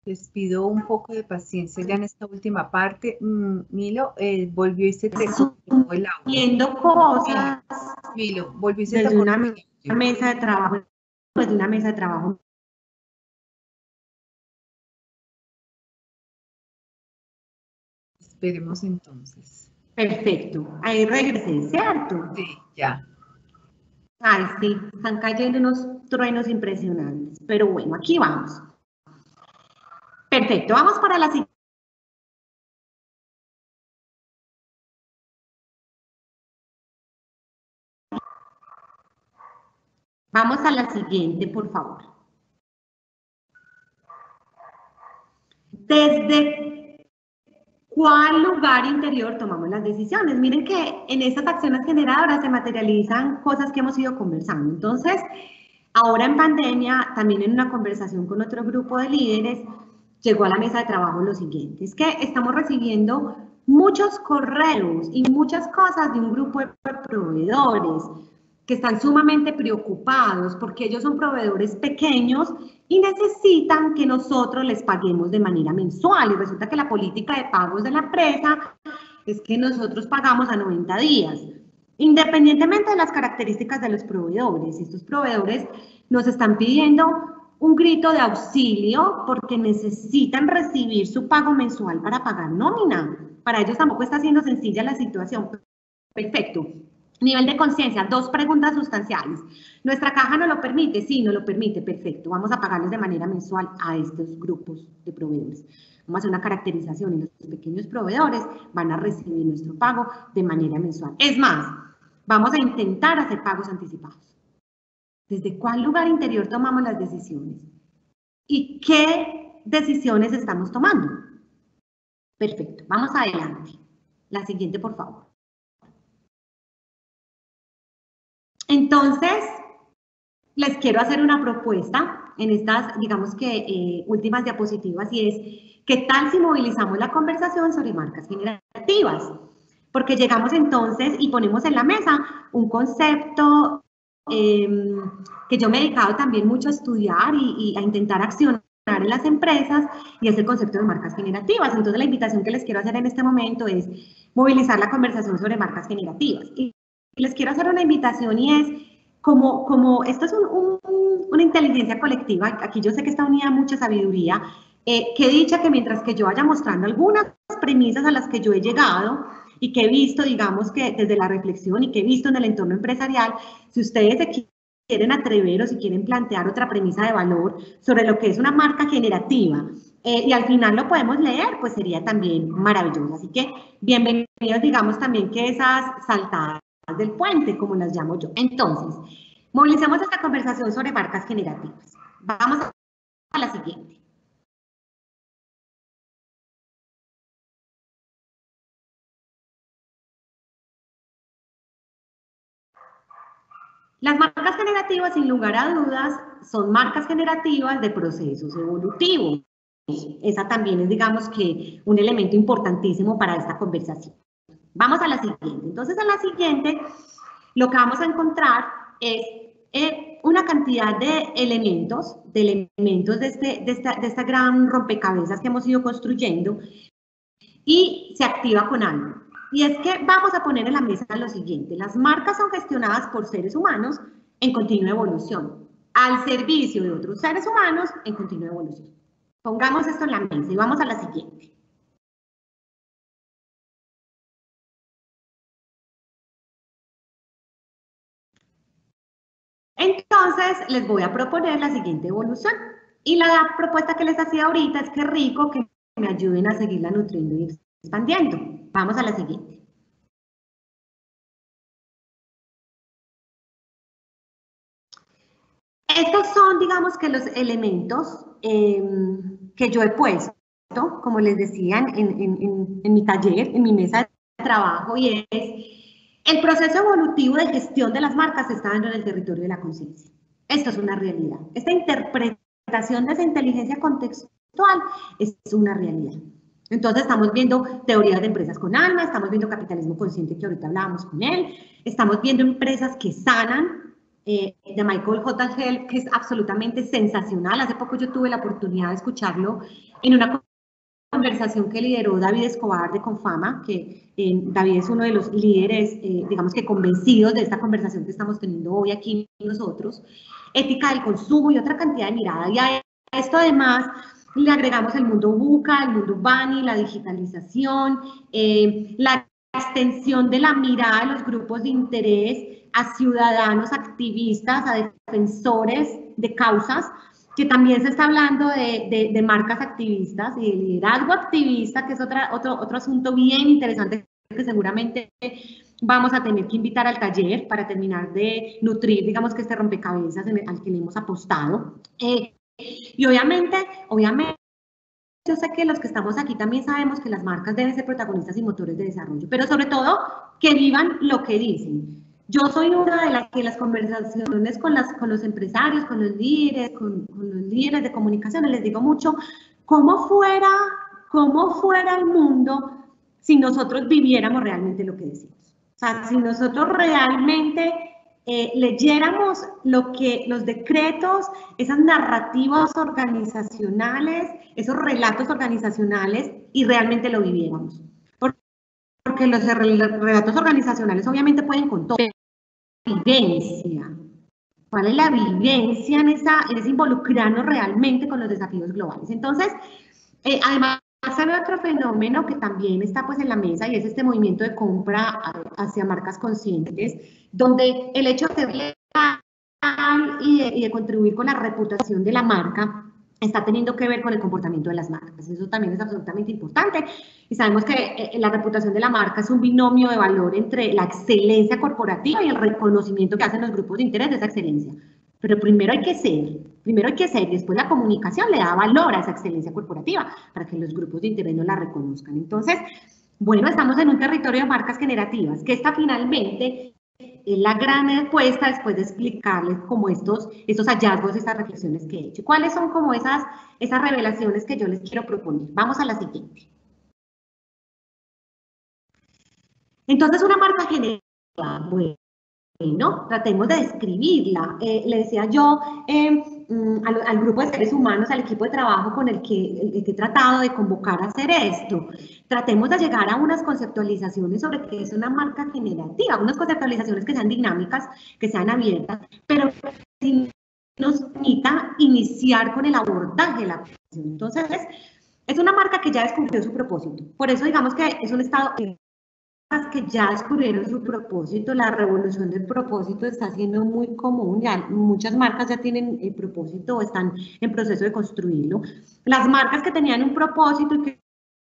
Les pido un poco de paciencia ya en esta última parte. Mm, Milo, eh, volvió y se te cortó el audio. Viendo cosas. Milo, volvió y se desde una, mesa de trabajo. Desde una mesa de trabajo. Esperemos entonces. Perfecto. Ahí regresé, ¿cierto? Sí, ya. Ay, sí, están cayendo unos truenos impresionantes. Pero bueno, aquí vamos. Perfecto, vamos para la siguiente. Vamos a la siguiente, por favor. ¿Desde cuál lugar interior tomamos las decisiones? Miren que en estas acciones generadoras se materializan cosas que hemos ido conversando. Entonces, ahora en pandemia, también en una conversación con otro grupo de líderes, llegó a la mesa de trabajo lo siguiente, es que estamos recibiendo muchos correos y muchas cosas de un grupo de proveedores, que están sumamente preocupados porque ellos son proveedores pequeños y necesitan que nosotros les paguemos de manera mensual. Y resulta que la política de pagos de la empresa es que nosotros pagamos a 90 días, independientemente de las características de los proveedores. Estos proveedores nos están pidiendo un grito de auxilio porque necesitan recibir su pago mensual para pagar nómina. Para ellos tampoco está siendo sencilla la situación. Perfecto. Nivel de conciencia, dos preguntas sustanciales. ¿Nuestra caja no lo permite? Sí, no lo permite, perfecto. Vamos a pagarles de manera mensual a estos grupos de proveedores. Vamos a hacer una caracterización y los pequeños proveedores van a recibir nuestro pago de manera mensual. Es más, vamos a intentar hacer pagos anticipados. ¿Desde cuál lugar interior tomamos las decisiones? ¿Y qué decisiones estamos tomando? Perfecto, vamos adelante. La siguiente, por favor. Entonces, les quiero hacer una propuesta en estas, digamos que, eh, últimas diapositivas y es, ¿qué tal si movilizamos la conversación sobre marcas generativas? Porque llegamos entonces y ponemos en la mesa un concepto em, que yo me he dedicado también mucho a estudiar y, y, a intentar accionar en las empresas y es el concepto de marcas generativas. Entonces la invitación que les quiero hacer en este momento es movilizar la conversación sobre marcas generativas. Y les quiero hacer una invitación y es, como, como esto es una inteligencia colectiva, aquí yo sé que está unida mucha sabiduría, eh, que dicha que mientras que yo vaya mostrando algunas premisas a las que yo he llegado y que he visto, digamos que desde la reflexión y que he visto en el entorno empresarial, si ustedes quieren atrever o si quieren plantear otra premisa de valor sobre lo que es una marca generativa eh, y al final lo podemos leer, pues sería también maravilloso. Así que bienvenidos, digamos también que esas saltadas del puente, como las llamo yo. Entonces, movilicemos esta conversación sobre marcas generativas. Vamos a la siguiente. Las marcas generativas, sin lugar a dudas, son marcas generativas de procesos evolutivos. Esa también es, digamos que, un elemento importantísimo para esta conversación. Vamos a la siguiente. Entonces, a la siguiente, lo que vamos a encontrar es eh, una cantidad de elementos, de elementos de, este, de, esta, de esta gran rompecabezas que hemos ido construyendo y se activa con algo. Y es que vamos a poner en la mesa lo siguiente. Las marcas son gestionadas por seres humanos en continua evolución, al servicio de otros seres humanos en continua evolución. Pongamos esto en la mesa y vamos a la siguiente. Entonces, les voy a proponer la siguiente evolución. Y la propuesta que les hacía ahorita es que rico que me ayuden a seguirla nutriendo y expandiendo. Vamos a la siguiente. Estos son, digamos que los elementos em, que yo he puesto, como les decía, en, mi taller, en mi mesa de trabajo, y es el proceso evolutivo de gestión de las marcas está dando en el territorio de la conciencia. Esto es una realidad. Esta interpretación de esa inteligencia contextual es una realidad. Entonces estamos viendo teorías de empresas con alma, estamos viendo capitalismo consciente que ahorita hablábamos con él, estamos viendo empresas que sanan, eh, de Michael J. Hell, que es absolutamente sensacional. Hace poco yo tuve la oportunidad de escucharlo en una conversación que lideró David Escobar de Confama, que eh, David es uno de los líderes, eh, digamos que convencidos de esta conversación que estamos teniendo hoy aquí nosotros, ética del consumo y otra cantidad de mirada. Y a esto además le agregamos el mundo buca, el mundo Bani, la digitalización, eh, la extensión de la mirada de los grupos de interés a ciudadanos activistas, a defensores de causas, que también se está hablando de, de, marcas activistas y de liderazgo activista, que es otra, otro, otro asunto bien interesante que seguramente vamos a tener que invitar al taller para terminar de nutrir, digamos que este rompecabezas al que le hemos apostado. Eh, y obviamente, obviamente, yo sé que los que estamos aquí también sabemos que las marcas deben ser protagonistas y motores de desarrollo, pero sobre todo que vivan lo que dicen. Yo soy una de las que las conversaciones con, las, con los empresarios, con los líderes, con, con los líderes de comunicación, les digo mucho, ¿cómo fuera, cómo fuera el mundo si nosotros viviéramos realmente lo que decimos? O sea, si nosotros realmente eh, leyéramos lo que los decretos, esas narrativas organizacionales, esos relatos organizacionales y realmente lo viviéramos. Porque los relatos organizacionales obviamente pueden contar vivencia. ¿Cuál es la vivencia en, esa, en ese involucrarnos realmente con los desafíos globales? Entonces, eh, además, hay otro fenómeno que también está pues en la mesa y es este movimiento de compra hacia marcas conscientes, donde el hecho de ser y y de contribuir con la reputación de la marca está teniendo que ver con el comportamiento de las marcas. Eso también es absolutamente importante. Y sabemos que eh, la reputación de la marca es un binomio de valor entre la excelencia corporativa y el reconocimiento que hacen los grupos de interés de esa excelencia. Pero primero hay que ser, primero hay que ser, después la comunicación le da valor a esa excelencia corporativa para que los grupos de interés no la reconozcan. Entonces, bueno, estamos en un territorio de marcas generativas, que está finalmente es la gran apuesta después de explicarles como estos, estos hallazgos, estas reflexiones que he hecho. ¿Cuáles son como esas, esas revelaciones que yo les quiero proponer? Vamos a la siguiente. Entonces, una marca generativa, bueno, bueno, tratemos de describirla. Eh, le decía yo eh, mm, al, grupo de seres humanos, al equipo de trabajo con el que, he tratado de convocar a hacer esto, tratemos de llegar a unas conceptualizaciones sobre qué es una marca generativa, unas conceptualizaciones que sean dinámicas, que sean abiertas, pero que nos permita iniciar con el abordaje de la Entonces, es una marca que ya descubrió su propósito. Por eso digamos que es un estado que ya descubrieron su propósito, la revolución del propósito está siendo muy común, ya muchas marcas ya tienen el propósito o están en proceso de construirlo. Las marcas que tenían un propósito y que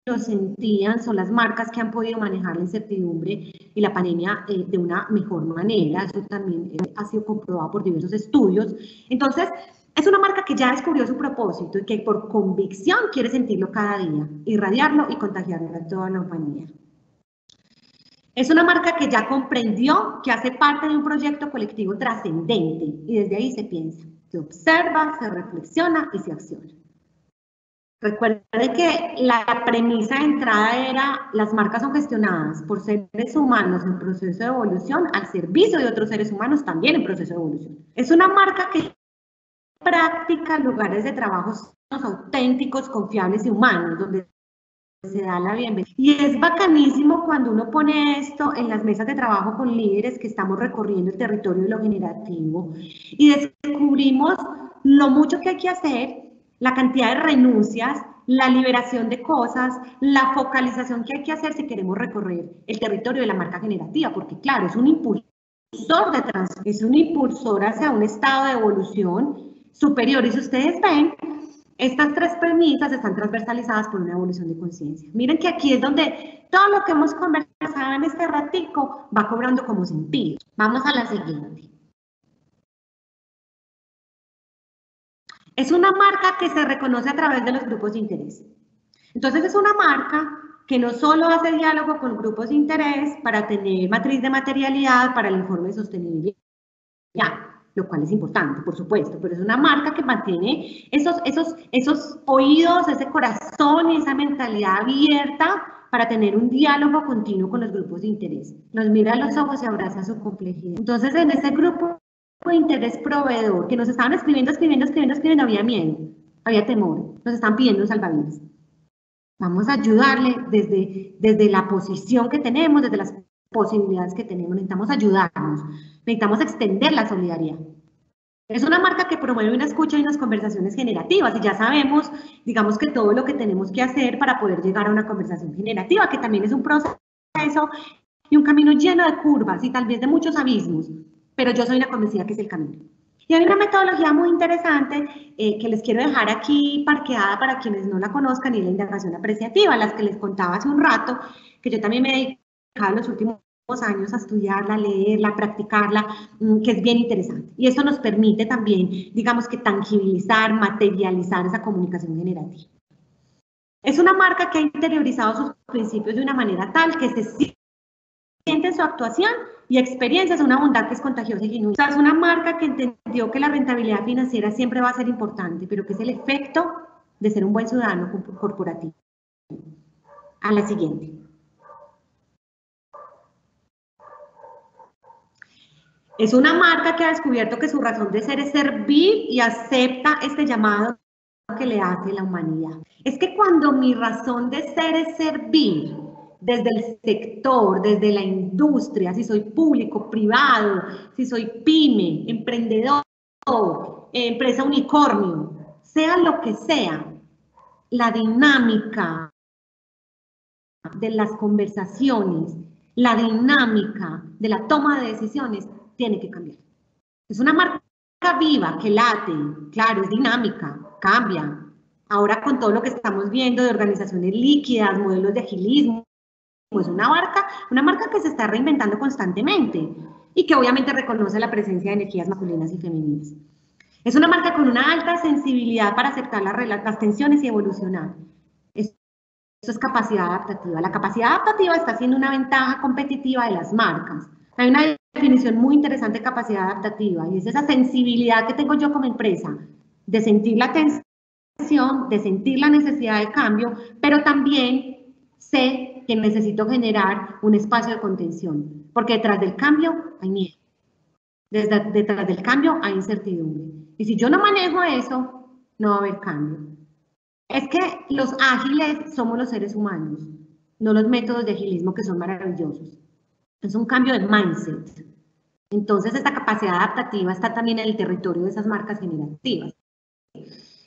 lo sentían son las marcas que han podido manejar la incertidumbre y la pandemia eh, de una mejor manera, eso también eh, ha sido comprobado por diversos estudios. Entonces, es una marca que ya descubrió su propósito y que por convicción quiere sentirlo cada día, irradiarlo y contagiarlo a toda la humanidad. Es una marca que ya comprendió que hace parte de un proyecto colectivo trascendente y desde ahí se piensa, se observa, se reflexiona y se acciona. Recuerde que la premisa de entrada era las marcas son gestionadas por seres humanos en proceso de evolución al servicio de otros seres humanos también en proceso de evolución. Es una marca que práctica lugares de trabajo auténticos, confiables y humanos, donde se da la bienvenida. Y es bacanísimo cuando uno pone esto en las mesas de trabajo con líderes que estamos recorriendo el territorio de lo generativo y descubrimos lo mucho que hay que hacer, la cantidad de renuncias, la liberación de cosas, la focalización que hay que hacer si queremos recorrer el territorio de la marca generativa, porque claro, es un impulsor de trans, es un impulsor hacia un estado de evolución superior. Y si ustedes ven, estas tres premisas están transversalizadas por una evolución de conciencia. Miren que aquí es donde todo lo que hemos conversado en este ratico va cobrando como sentido. Vamos a la siguiente. Es una marca que se reconoce a través de los grupos de interés. Entonces es una marca que no solo hace diálogo con grupos de interés para tener matriz de materialidad para el informe de sostenibilidad, lo cual es importante, por supuesto, pero es una marca que mantiene esos, esos, esos oídos, ese corazón y esa mentalidad abierta para tener un diálogo continuo con los grupos de interés. Nos mira a los ojos y abraza su complejidad. Entonces, en ese grupo de interés proveedor, que nos estaban escribiendo, escribiendo, escribiendo, escribiendo, había miedo, había temor, nos están pidiendo salvavidas. Vamos a ayudarle desde, desde la posición que tenemos, desde las posibilidades que tenemos, necesitamos ayudarnos, necesitamos extender la solidaridad. Es una marca que promueve una escucha y unas conversaciones generativas y ya sabemos, digamos que todo lo que tenemos que hacer para poder llegar a una conversación generativa, que también es un proceso y un camino lleno de curvas y tal vez de muchos abismos, pero yo soy una convencida que es el camino. Y hay una metodología muy interesante eh, que les quiero dejar aquí parqueada para quienes no la conozcan y la indagación apreciativa, las que les contaba hace un rato, que yo también me dedicado en los últimos años a estudiarla, leerla, practicarla, mm, que es bien interesante. Y eso nos permite también, digamos que tangibilizar, materializar esa comunicación generativa. Es una marca que ha interiorizado sus principios de una manera tal que se siente en su actuación y experiencias, una bondad que es contagiosa y genuina. O sea, es una marca que entendió que la rentabilidad financiera siempre va a ser importante, pero que es el efecto de ser un buen ciudadano corporativo. A la siguiente. Es una marca que ha descubierto que su razón de ser es servir y acepta este llamado que le hace la humanidad. Es que cuando mi razón de ser es servir, desde el sector, desde la industria, si soy público, privado, si soy pyme, emprendedor, empresa unicornio, sea lo que sea, la dinámica de las conversaciones, la dinámica de la toma de decisiones tiene que cambiar. Es una marca viva, que late, claro, es dinámica, cambia. Ahora con todo lo que estamos viendo de organizaciones líquidas, modelos de agilismo, es una marca, una marca que se está reinventando constantemente y que obviamente reconoce la presencia de energías masculinas y femeninas. Es una marca con una alta sensibilidad para aceptar las, las tensiones y evolucionar. Eso es capacidad adaptativa. La capacidad adaptativa está siendo una ventaja competitiva de las marcas. Hay una definición muy interesante de capacidad adaptativa y es esa sensibilidad que tengo yo como empresa de sentir la tensión, de sentir la necesidad de cambio, pero también sé que necesito generar un espacio de contención, porque detrás del cambio hay miedo. Desde, detrás del cambio hay incertidumbre. Y si yo no manejo eso, no va a haber cambio. Es que los ágiles somos los seres humanos, no los métodos de agilismo que son maravillosos. Es un cambio de mindset. Entonces, esta capacidad adaptativa está también en el territorio de esas marcas generativas.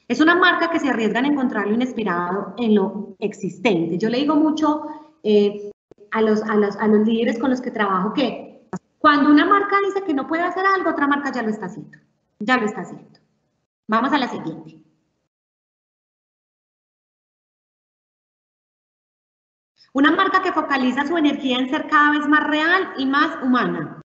Es una marca que se arriesga en encontrar lo inesperado en lo existente. Yo le digo mucho eh, a, los, a, los, a los líderes con los que trabajo que cuando una marca dice que no puede hacer algo, otra marca ya lo está haciendo. Ya lo está haciendo. Vamos a la siguiente. Una marca que focaliza su energía en ser cada vez más real y más humana.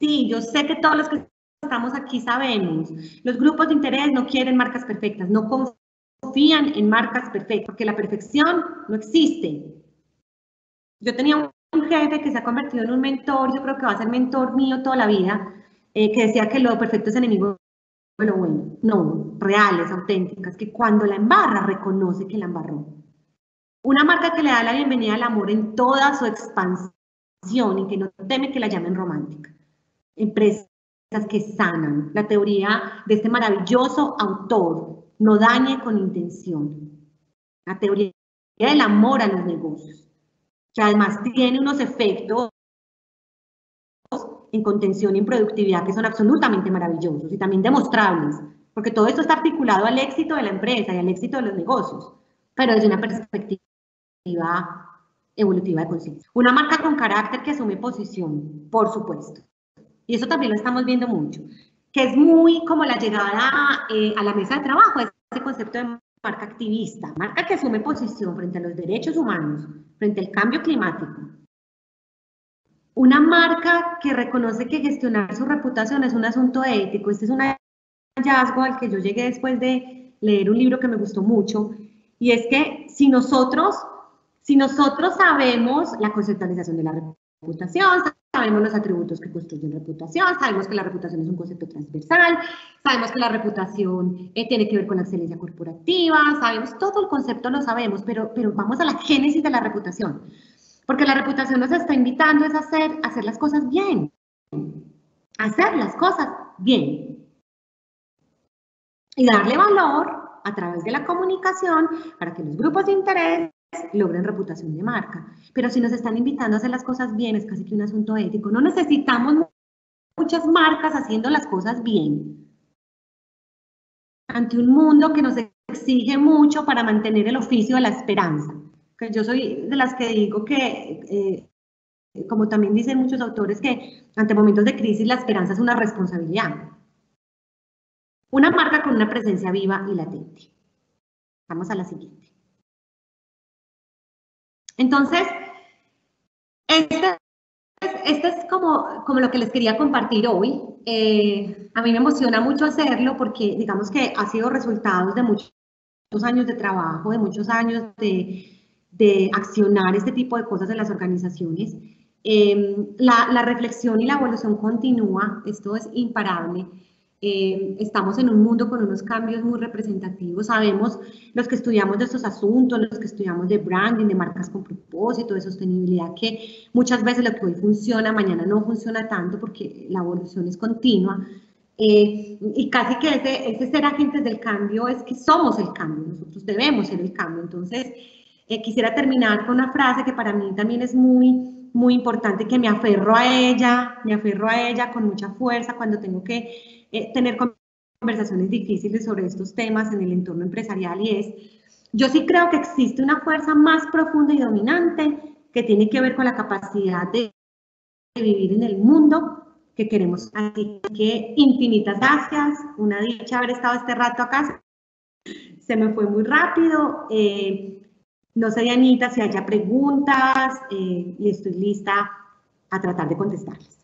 Sí, yo sé que todos los que estamos aquí sabemos, los grupos de interés no quieren marcas perfectas, no confían en marcas perfectas, porque la perfección no existe. Yo tenía un jefe que se ha convertido en un mentor, yo creo que va a ser mentor mío toda la vida, eh, que decía que lo perfecto es enemigo de lo bueno. No, reales, auténticas, que cuando la embarra reconoce que la embarró. Una marca que le da la bienvenida al amor en toda su expansión y que no teme que la llamen romántica. Empresa que sanan. La teoría de este maravilloso autor, no dañe con intención. La teoría del amor a los negocios, que además tiene unos efectos en contención y en productividad que son absolutamente maravillosos y también demostrables, porque todo esto está articulado al éxito de la empresa y al éxito de los negocios, pero desde una perspectiva evolutiva de conciencia. Una marca con carácter que asume posición, por supuesto y eso también lo estamos viendo mucho, que es muy como la llegada eh, a la mesa de trabajo, ese concepto de marca activista, marca que asume posición frente a los derechos humanos, frente al cambio climático. Una marca que reconoce que gestionar su reputación es un asunto ético. Este es un hallazgo al que yo llegué después de leer un libro que me gustó mucho, y es que si nosotros, si nosotros sabemos la conceptualización de la reputación, sabemos los atributos que construyen reputación, sabemos que la reputación es un concepto transversal, sabemos que la reputación eh, tiene que ver con la excelencia corporativa, sabemos, todo el concepto lo sabemos, pero, pero vamos a la génesis de la reputación, porque la reputación nos está invitando a hacer, hacer las cosas bien, hacer las cosas bien y darle valor a través de la comunicación para que los grupos de interés logren reputación de marca. Pero si nos están invitando a hacer las cosas bien, es casi que un asunto ético. No necesitamos muchas marcas haciendo las cosas bien. Ante un mundo que nos exige mucho para mantener el oficio de la esperanza. Que yo soy de las que digo que eh, como también dicen muchos autores, que ante momentos de crisis la esperanza es una responsabilidad. Una marca con una presencia viva y latente. Vamos a la siguiente. Entonces, este, este es como, como lo que les quería compartir hoy. Eh, a mí me emociona mucho hacerlo porque digamos que ha sido resultado de muchos años de trabajo, de muchos años de, de accionar este tipo de cosas en las organizaciones. Em, la, la, reflexión y la evolución continúa, esto es imparable. Eh, estamos en un mundo con unos cambios muy representativos. Sabemos los que estudiamos de estos asuntos, los que estudiamos de branding, de marcas con propósito, de sostenibilidad, que muchas veces lo que hoy funciona, mañana no funciona tanto porque la evolución es continua. Eh, y casi que ese, ese ser agentes del cambio es que somos el cambio, nosotros debemos ser el cambio. Entonces, eh, quisiera terminar con una frase que para mí también es muy, muy importante, que me aferro a ella, me aferro a ella con mucha fuerza cuando tengo que eh, tener conversaciones difíciles sobre estos temas en el entorno empresarial y es, yo sí creo que existe una fuerza más profunda y dominante que tiene que ver con la capacidad de vivir en el mundo que queremos. Así que infinitas gracias, una dicha haber estado este rato acá. Se me fue muy rápido. Eh, no sé, Anita, si haya preguntas eh, y estoy lista a tratar de contestarles.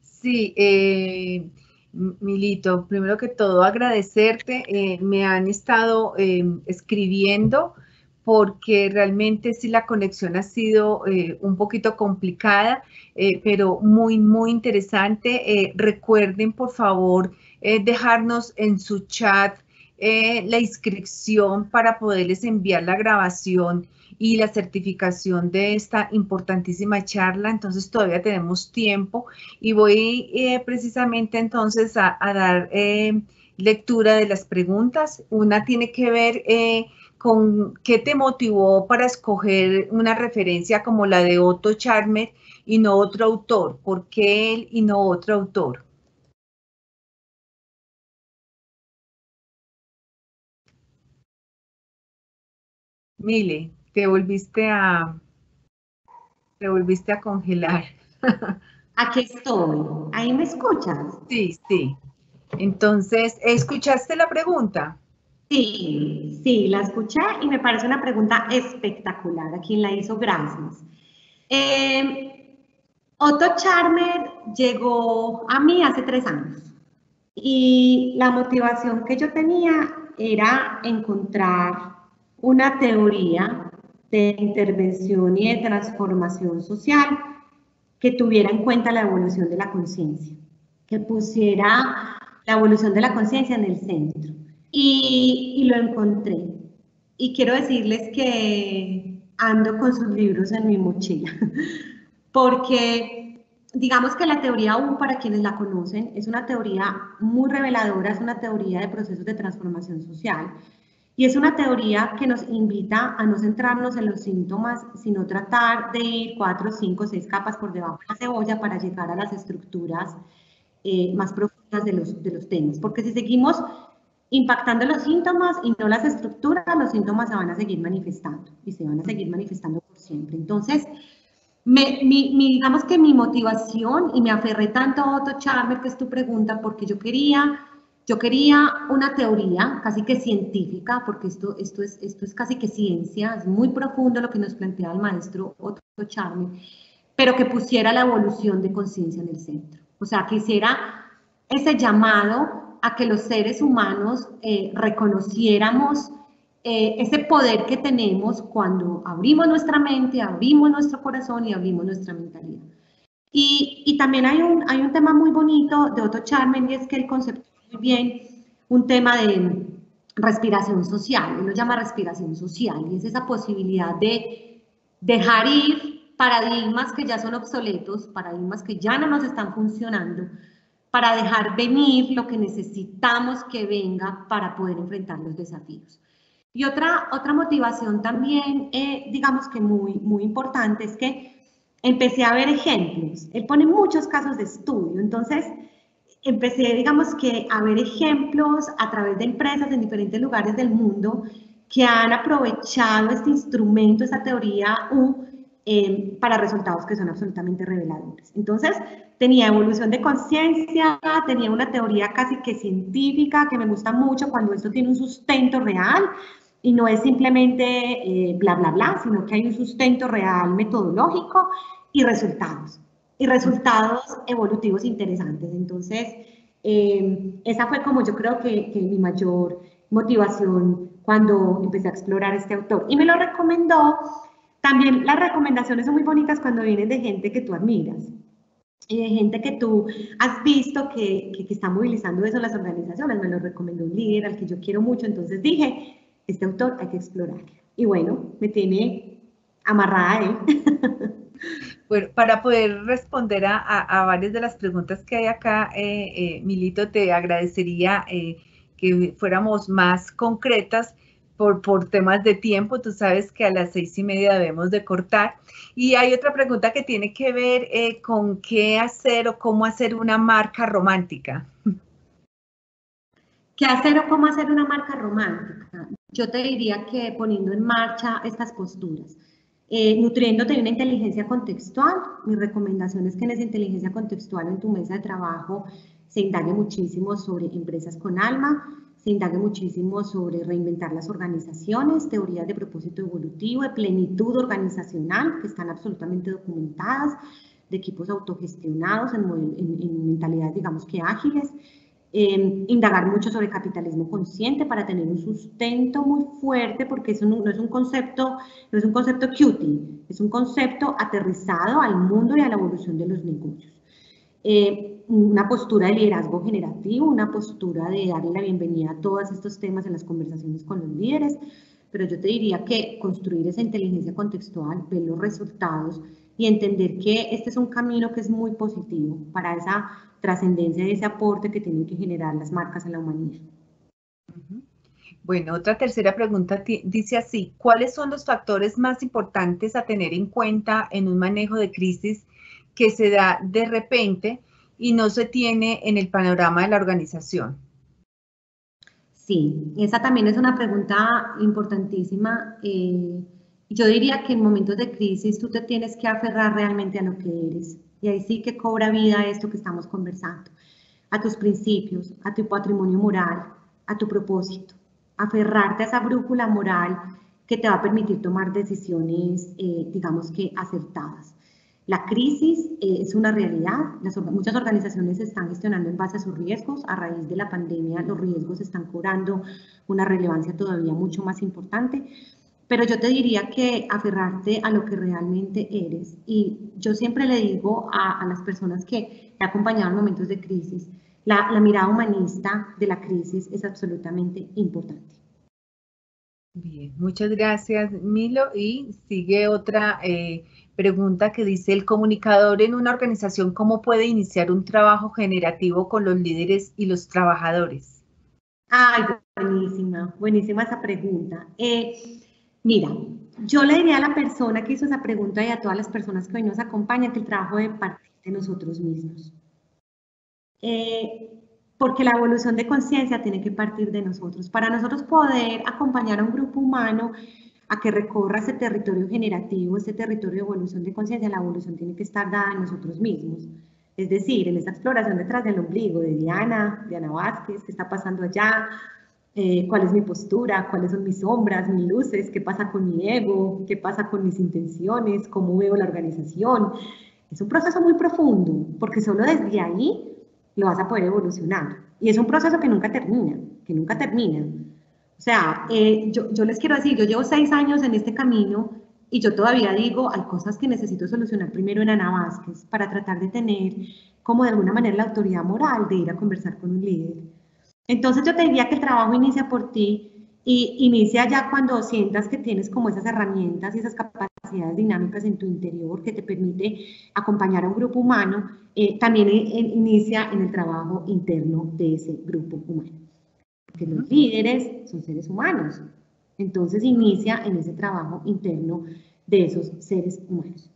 Sí, eh, Milito, primero que todo agradecerte. Eh, me han estado em, escribiendo porque realmente sí la conexión ha sido un poquito complicada, pero muy, muy interesante. recuerden, por favor, dejarnos en su chat eh, la inscripción para poderles enviar la grabación y la certificación de esta importantísima charla, entonces todavía tenemos tiempo y voy eh, precisamente entonces a, dar eh, lectura de las preguntas. Una tiene que ver con qué te motivó para escoger una referencia como la de Otto Charmer y no otro autor, ¿por qué él y no otro autor? Mile, te volviste a, te volviste a congelar. [laughs] Aquí estoy. ¿Ahí me escuchas? Sí, sí. Entonces, ¿escuchaste la pregunta? Sí, sí, la escuché y me parece una pregunta espectacular. A quien la hizo, gracias. Eh, Otto Charmer llegó a mí hace tres años y la motivación que yo tenía era encontrar una teoría de intervención y de transformación social que tuviera en cuenta la evolución de la conciencia, que pusiera la evolución de la conciencia en el centro. Y, y, lo encontré. Y quiero decirles que ando con sus libros en mi mochila, [laughs] porque digamos que la teoría U, para quienes la conocen, es una teoría muy reveladora, es una teoría de procesos de transformación social y es una teoría que nos invita a no centrarnos en los síntomas, sino tratar de ir cuatro, cinco, seis capas por debajo de la cebolla para llegar a las estructuras eh, más profundas de los, de los temas. Porque si seguimos impactando los síntomas y no las estructuras, los síntomas se van a seguir manifestando y se van a seguir manifestando por siempre. Entonces, me, mi, digamos que mi motivación, y me aferré tanto a Otto Charmer, que es tu pregunta, porque yo quería yo quería una teoría casi que científica, porque esto, esto, es, esto es casi que ciencia, es muy profundo lo que nos plantea el maestro Otto Charme, pero que pusiera la evolución de conciencia en el centro. O sea, que hiciera ese llamado a que los seres humanos eh, reconociéramos eh, ese poder que tenemos cuando abrimos nuestra mente, abrimos nuestro corazón y abrimos nuestra mentalidad. Y, y también hay un, hay un tema muy bonito de Otto Charmen y es que el concepto bien un tema de respiración social, lo llama respiración social, y es esa posibilidad de dejar ir paradigmas que ya son obsoletos, paradigmas que ya no nos están funcionando, para dejar venir lo que necesitamos que venga para poder enfrentar los desafíos. Y otra, otra motivación también, eh, digamos que muy, muy importante, es que empecé a ver ejemplos. Él pone muchos casos de estudio, entonces empecé, digamos que, a ver ejemplos a través de empresas en diferentes lugares del mundo que han aprovechado este instrumento, esta teoría U, eh, para resultados que son absolutamente reveladores. Entonces, tenía evolución de conciencia, tenía una teoría casi que científica que me gusta mucho cuando esto tiene un sustento real y no es simplemente eh, bla, bla, bla, sino que hay un sustento real metodológico y resultados, y resultados evolutivos interesantes. Entonces, eh, esa fue como yo creo que, mi mayor motivación cuando empecé a explorar este autor. Y me lo recomendó. También las recomendaciones son muy bonitas cuando vienen de gente que tú admiras y de gente que tú has visto que, que, está movilizando eso las organizaciones. Me lo recomendó un líder al que yo quiero mucho, entonces dije, este autor hay que explorar. Y bueno, me tiene amarrada él. [laughs] Para poder responder a, varias de las preguntas que hay acá, eh, eh, Milito, te agradecería eh, que fuéramos más concretas por, por, temas de tiempo. Tú sabes que a las seis y media debemos de cortar. Y hay otra pregunta que tiene que ver con qué hacer o cómo hacer una marca romántica. ¿Qué hacer o cómo hacer una marca romántica? Yo te diría que poniendo en marcha estas posturas. Eh, nutriéndote de una inteligencia contextual, mi recomendación es que en esa inteligencia contextual en tu mesa de trabajo se indague muchísimo sobre empresas con alma, se indague muchísimo sobre reinventar las organizaciones, teorías de propósito evolutivo, de plenitud organizacional, que están absolutamente documentadas, de equipos autogestionados en, en, en mentalidades, digamos que ágiles, eh, indagar mucho sobre capitalismo consciente para tener un sustento muy fuerte, porque eso no, es un concepto, no es un concepto cutie, es un concepto aterrizado al mundo y a la evolución de los negocios. Eh, una postura de liderazgo generativo, una postura de darle la bienvenida a todos estos temas en las conversaciones con los líderes, pero yo te diría que construir esa inteligencia contextual, ver los resultados y entender que este es un camino que es muy positivo para esa trascendencia de ese aporte que tienen que generar las marcas a la humanidad. Bueno, otra tercera pregunta dice así, ¿cuáles son los factores más importantes a tener en cuenta en un manejo de crisis que se da de repente y no se tiene en el panorama de la organización? Sí, esa también es una pregunta importantísima. Eh, yo diría que en momentos de crisis tú te tienes que aferrar realmente a lo que eres. Y ahí sí que cobra vida esto que estamos conversando. A tus principios, a tu patrimonio moral, a tu propósito. Aferrarte a esa brújula moral que te va a permitir tomar decisiones, eh, digamos que acertadas. La crisis eh, es una realidad. Las, muchas organizaciones se están gestionando en base a sus riesgos. A raíz de la pandemia, los riesgos están cobrando una relevancia todavía mucho más importante. Pero yo te diría que aferrarte a lo que realmente eres. Y yo siempre le digo a, las personas que he acompañado en momentos de crisis, la, la, mirada humanista de la crisis es absolutamente importante. Bien, muchas gracias Milo. Y sigue otra eh, pregunta que dice, ¿el comunicador en una organización cómo puede iniciar un trabajo generativo con los líderes y los trabajadores? Ay, buenísima, buenísima esa pregunta. Eh, Mira, yo le diría a la persona que hizo esa pregunta y a todas las personas que hoy nos acompañan que el trabajo debe partir de nosotros mismos. Eh, porque la evolución de conciencia tiene que partir de nosotros. Para nosotros poder acompañar a un grupo humano a que recorra ese territorio generativo, ese territorio de evolución de conciencia, la evolución tiene que estar dada en nosotros mismos. Es decir, en esta exploración detrás del ombligo de Diana, Diana Vázquez, qué está pasando allá, eh, cuál es mi postura, cuáles son mis sombras, mis luces, qué pasa con mi ego, qué pasa con mis intenciones, cómo veo la organización. Es un proceso muy profundo, porque solo desde ahí lo vas a poder evolucionar. Y es un proceso que nunca termina, que nunca termina. O sea, eh, yo, yo les quiero decir, yo llevo seis años en este camino y yo todavía digo, hay cosas que necesito solucionar primero en Ana Vázquez para tratar de tener como de alguna manera la autoridad moral de ir a conversar con un líder entonces yo te diría que el trabajo inicia por ti y inicia ya cuando sientas que tienes como esas herramientas y esas capacidades dinámicas en tu interior que te permite acompañar a un grupo humano, eh, también inicia en el trabajo interno de ese grupo humano. Porque los líderes son seres humanos. Entonces inicia en ese trabajo interno de esos seres humanos.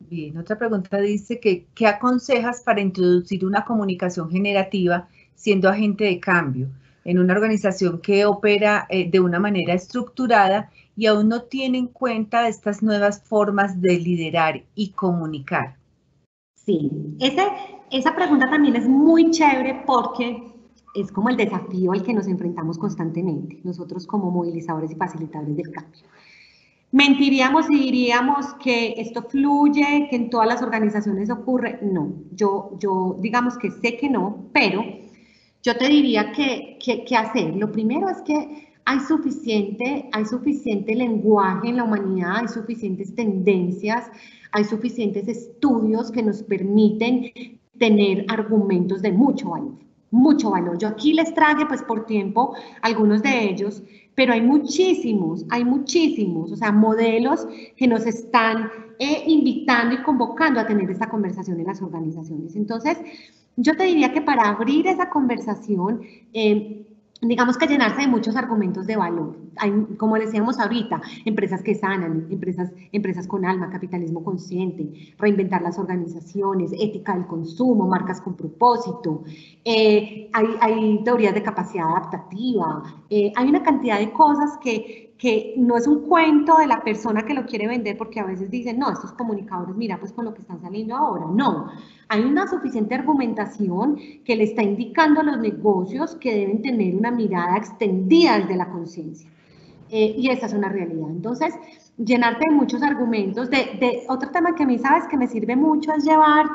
Bien, otra pregunta dice que, ¿qué aconsejas para introducir una comunicación generativa siendo agente de cambio en una organización que opera eh, de una manera estructurada y aún no tiene en cuenta estas nuevas formas de liderar y comunicar? Sí, esa pregunta también es muy chévere porque es como el desafío al que nos enfrentamos constantemente, nosotros como movilizadores y facilitadores del cambio. Mentiríamos si diríamos que esto fluye, que en todas las organizaciones ocurre. No, yo, yo digamos que sé que no, pero yo te diría que, que, hacer. Lo primero es que hay suficiente, hay suficiente lenguaje en la humanidad, hay suficientes tendencias, hay suficientes estudios que nos permiten tener argumentos de mucho valor mucho valor. Yo aquí les traje, pues por tiempo, algunos de ellos, pero hay muchísimos, hay muchísimos, o sea, modelos que nos están eh, invitando y convocando a tener esta conversación en las organizaciones. Entonces, yo te diría que para abrir esa conversación, eh, digamos que llenarse de muchos argumentos de valor. Como decíamos ahorita, empresas que sanan, empresas, empresas con alma, capitalismo consciente, reinventar las organizaciones, ética del consumo, marcas con propósito, eh, hay, hay, teorías de capacidad adaptativa, eh, hay una cantidad de cosas que, que no es un cuento de la persona que lo quiere vender, porque a veces dicen, no, estos comunicadores, mira, pues con lo que están saliendo ahora. No, hay una suficiente argumentación que le está indicando a los negocios que deben tener una mirada extendida desde la conciencia. Eh, y esa es una realidad. Entonces, llenarte de muchos argumentos. De, de, otro tema que a mí, sabes, que me sirve mucho es llevar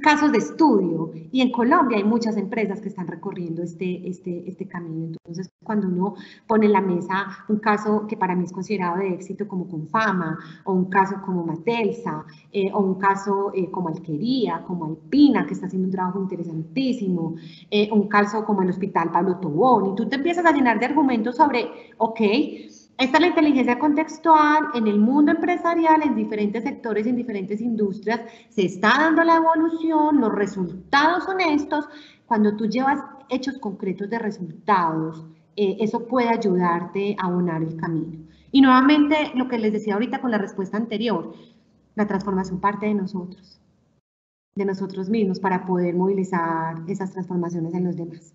casos de estudio y en Colombia hay muchas empresas que están recorriendo este, este, este camino. Entonces, cuando uno pone en la mesa un caso que para mí es considerado de éxito como Confama, o un caso como Matelsa, eh, o un caso eh, como Alquería, como Alpina, que está haciendo un trabajo interesantísimo, eh, un caso como el Hospital Pablo Tobón, y tú te empiezas a llenar de argumentos sobre, ok, esta es la inteligencia contextual en el mundo empresarial, en diferentes sectores, en diferentes industrias. Se está dando la evolución, los resultados son estos. Cuando tú llevas hechos concretos de resultados, eh, eso puede ayudarte a abonar el camino. Y nuevamente, lo que les decía ahorita con la respuesta anterior, la transformación parte de nosotros, de nosotros mismos, para poder movilizar esas transformaciones en los demás.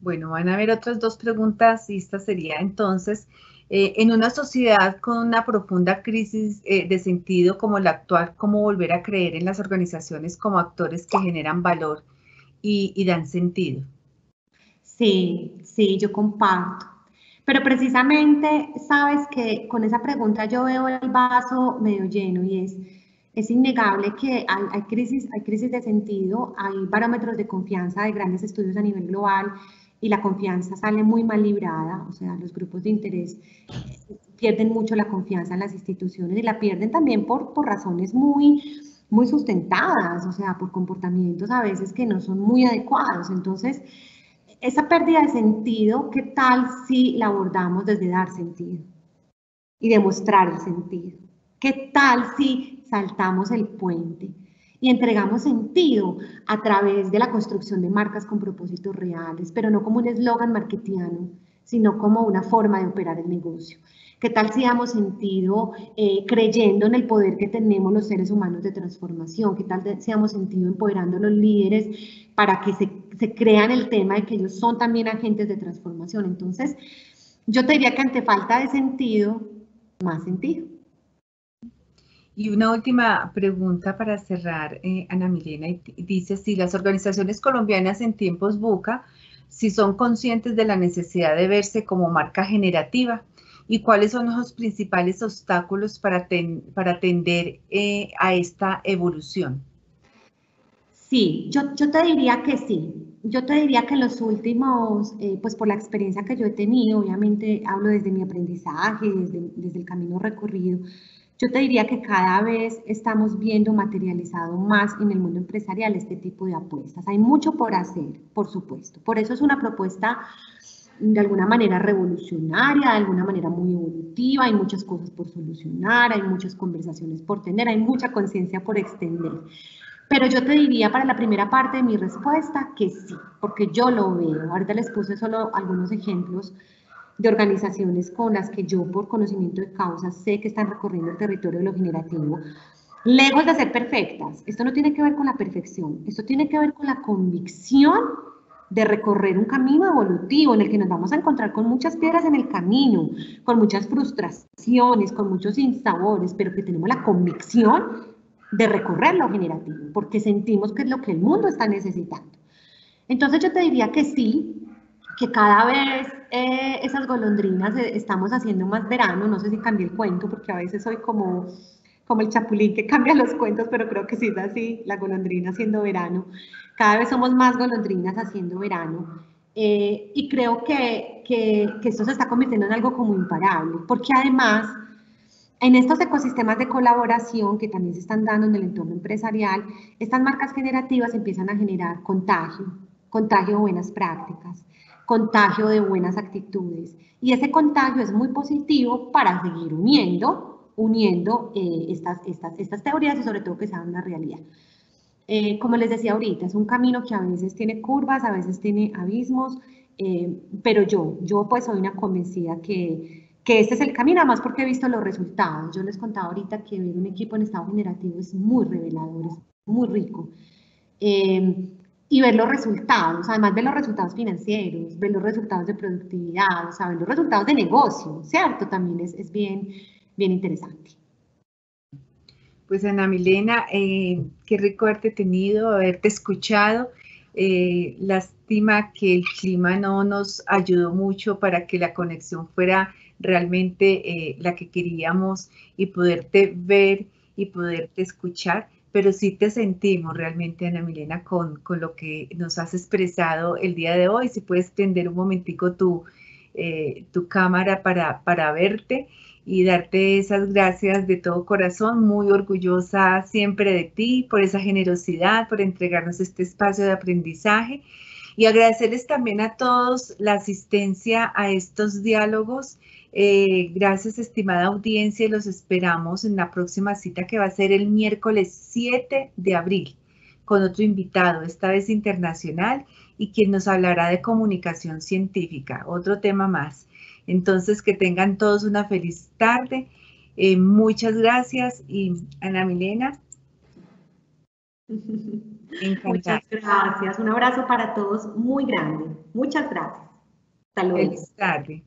Bueno, van a haber otras dos preguntas y esta sería entonces, eh, en una sociedad con una profunda crisis eh, de sentido como la actual, ¿cómo volver a creer en las organizaciones como actores que generan valor y, dan sentido? Sí, sí, yo comparto. Pero precisamente, sabes que con esa pregunta yo veo el vaso medio lleno y es, es innegable que hay, hay, crisis, hay crisis de sentido, hay barómetros de confianza de grandes estudios a nivel global y la confianza sale muy mal librada, o sea, los grupos de interés pierden mucho la confianza en las instituciones y la pierden también por, por razones muy, muy sustentadas, o sea, por comportamientos a veces que no son muy adecuados. Entonces, esa pérdida de sentido, ¿qué tal si la abordamos desde dar sentido y demostrar el sentido? ¿Qué tal si saltamos el puente? Y entregamos sentido a través de la construcción de marcas con propósitos reales, pero no como un eslogan marketiano, sino como una forma de operar el negocio. ¿Qué tal si damos sentido eh, creyendo en el poder que tenemos los seres humanos de transformación? ¿Qué tal si damos sentido empoderando a los líderes para que se, se crean el tema de que ellos son también agentes de transformación? Entonces, yo te diría que ante falta de sentido, más sentido. Y una última pregunta para cerrar, eh, Ana Milena, dice si las organizaciones colombianas en tiempos buca, si son conscientes de la necesidad de verse como marca generativa y cuáles son los principales obstáculos para, para atender eh, a esta evolución. Sí, yo, yo, te diría que sí. Yo te diría que los últimos, eh, pues por la experiencia que yo he tenido, obviamente hablo desde mi aprendizaje, desde, desde el camino recorrido, yo te diría que cada vez estamos viendo materializado más en el mundo empresarial este tipo de apuestas. Hay mucho por hacer, por supuesto. Por eso es una propuesta de alguna manera revolucionaria, de alguna manera muy evolutiva, hay muchas cosas por solucionar, hay muchas conversaciones por tener, hay mucha conciencia por extender. Pero yo te diría para la primera parte de mi respuesta que sí, porque yo lo veo. Ahorita les puse solo algunos ejemplos de organizaciones con las que yo por conocimiento de causa sé que están recorriendo el territorio de lo generativo, lejos de ser perfectas. Esto no tiene que ver con la perfección, esto tiene que ver con la convicción de recorrer un camino evolutivo en el que nos vamos a encontrar con muchas piedras en el camino, con muchas frustraciones, con muchos insabores, pero que tenemos la convicción de recorrer lo generativo, porque sentimos que es lo que el mundo está necesitando. Entonces yo te diría que sí, que cada vez eh, esas golondrinas eh, estamos haciendo más verano, no sé si cambié el cuento, porque a veces soy como, como el chapulín que [laughs] cambia los cuentos, pero creo que sí es así, la golondrina haciendo verano. Cada vez somos más golondrinas haciendo verano. Eh, y creo que, que, que esto se está convirtiendo en algo como imparable, porque además en estos ecosistemas de colaboración que también se están dando en el entorno empresarial, estas marcas generativas empiezan a generar contagio, contagio de buenas prácticas, contagio de buenas actitudes. Y ese contagio es muy positivo para seguir uniendo, uniendo eh, estas, estas, estas teorías y sobre todo que sean una realidad. Eh, como les decía ahorita, es un camino que a veces tiene curvas, a veces tiene abismos, eh, pero yo, yo pues soy una convencida que que este es el camino, además porque he visto los resultados. Yo les contaba ahorita que ver un equipo en estado generativo es muy revelador, es muy rico. Eh, y ver los resultados, además ver los resultados financieros, ver los resultados de productividad, o sea, ver los resultados de negocio, ¿cierto? También es, es bien, bien interesante. Pues Ana Milena, eh, qué rico haberte tenido, haberte escuchado. Eh, lástima que el clima no nos ayudó mucho para que la conexión fuera realmente eh, la que queríamos y poderte ver y poderte escuchar, pero sí te sentimos realmente, Ana Milena, con, con lo que nos has expresado el día de hoy. Si puedes prender un momentico tu, eh, tu cámara para, para verte y darte esas gracias de todo corazón, muy orgullosa siempre de ti por esa generosidad, por entregarnos este espacio de aprendizaje y agradecerles también a todos la asistencia a estos diálogos eh, gracias, estimada audiencia, los esperamos en la próxima cita que va a ser el miércoles 7 de abril con otro invitado, esta vez internacional, y quien nos hablará de comunicación científica, otro tema más. Entonces, que tengan todos una feliz tarde. Eh, muchas gracias y Ana Milena. Muchas gracias. Un abrazo para todos muy grande. Muchas gracias. Hasta luego. Feliz tarde.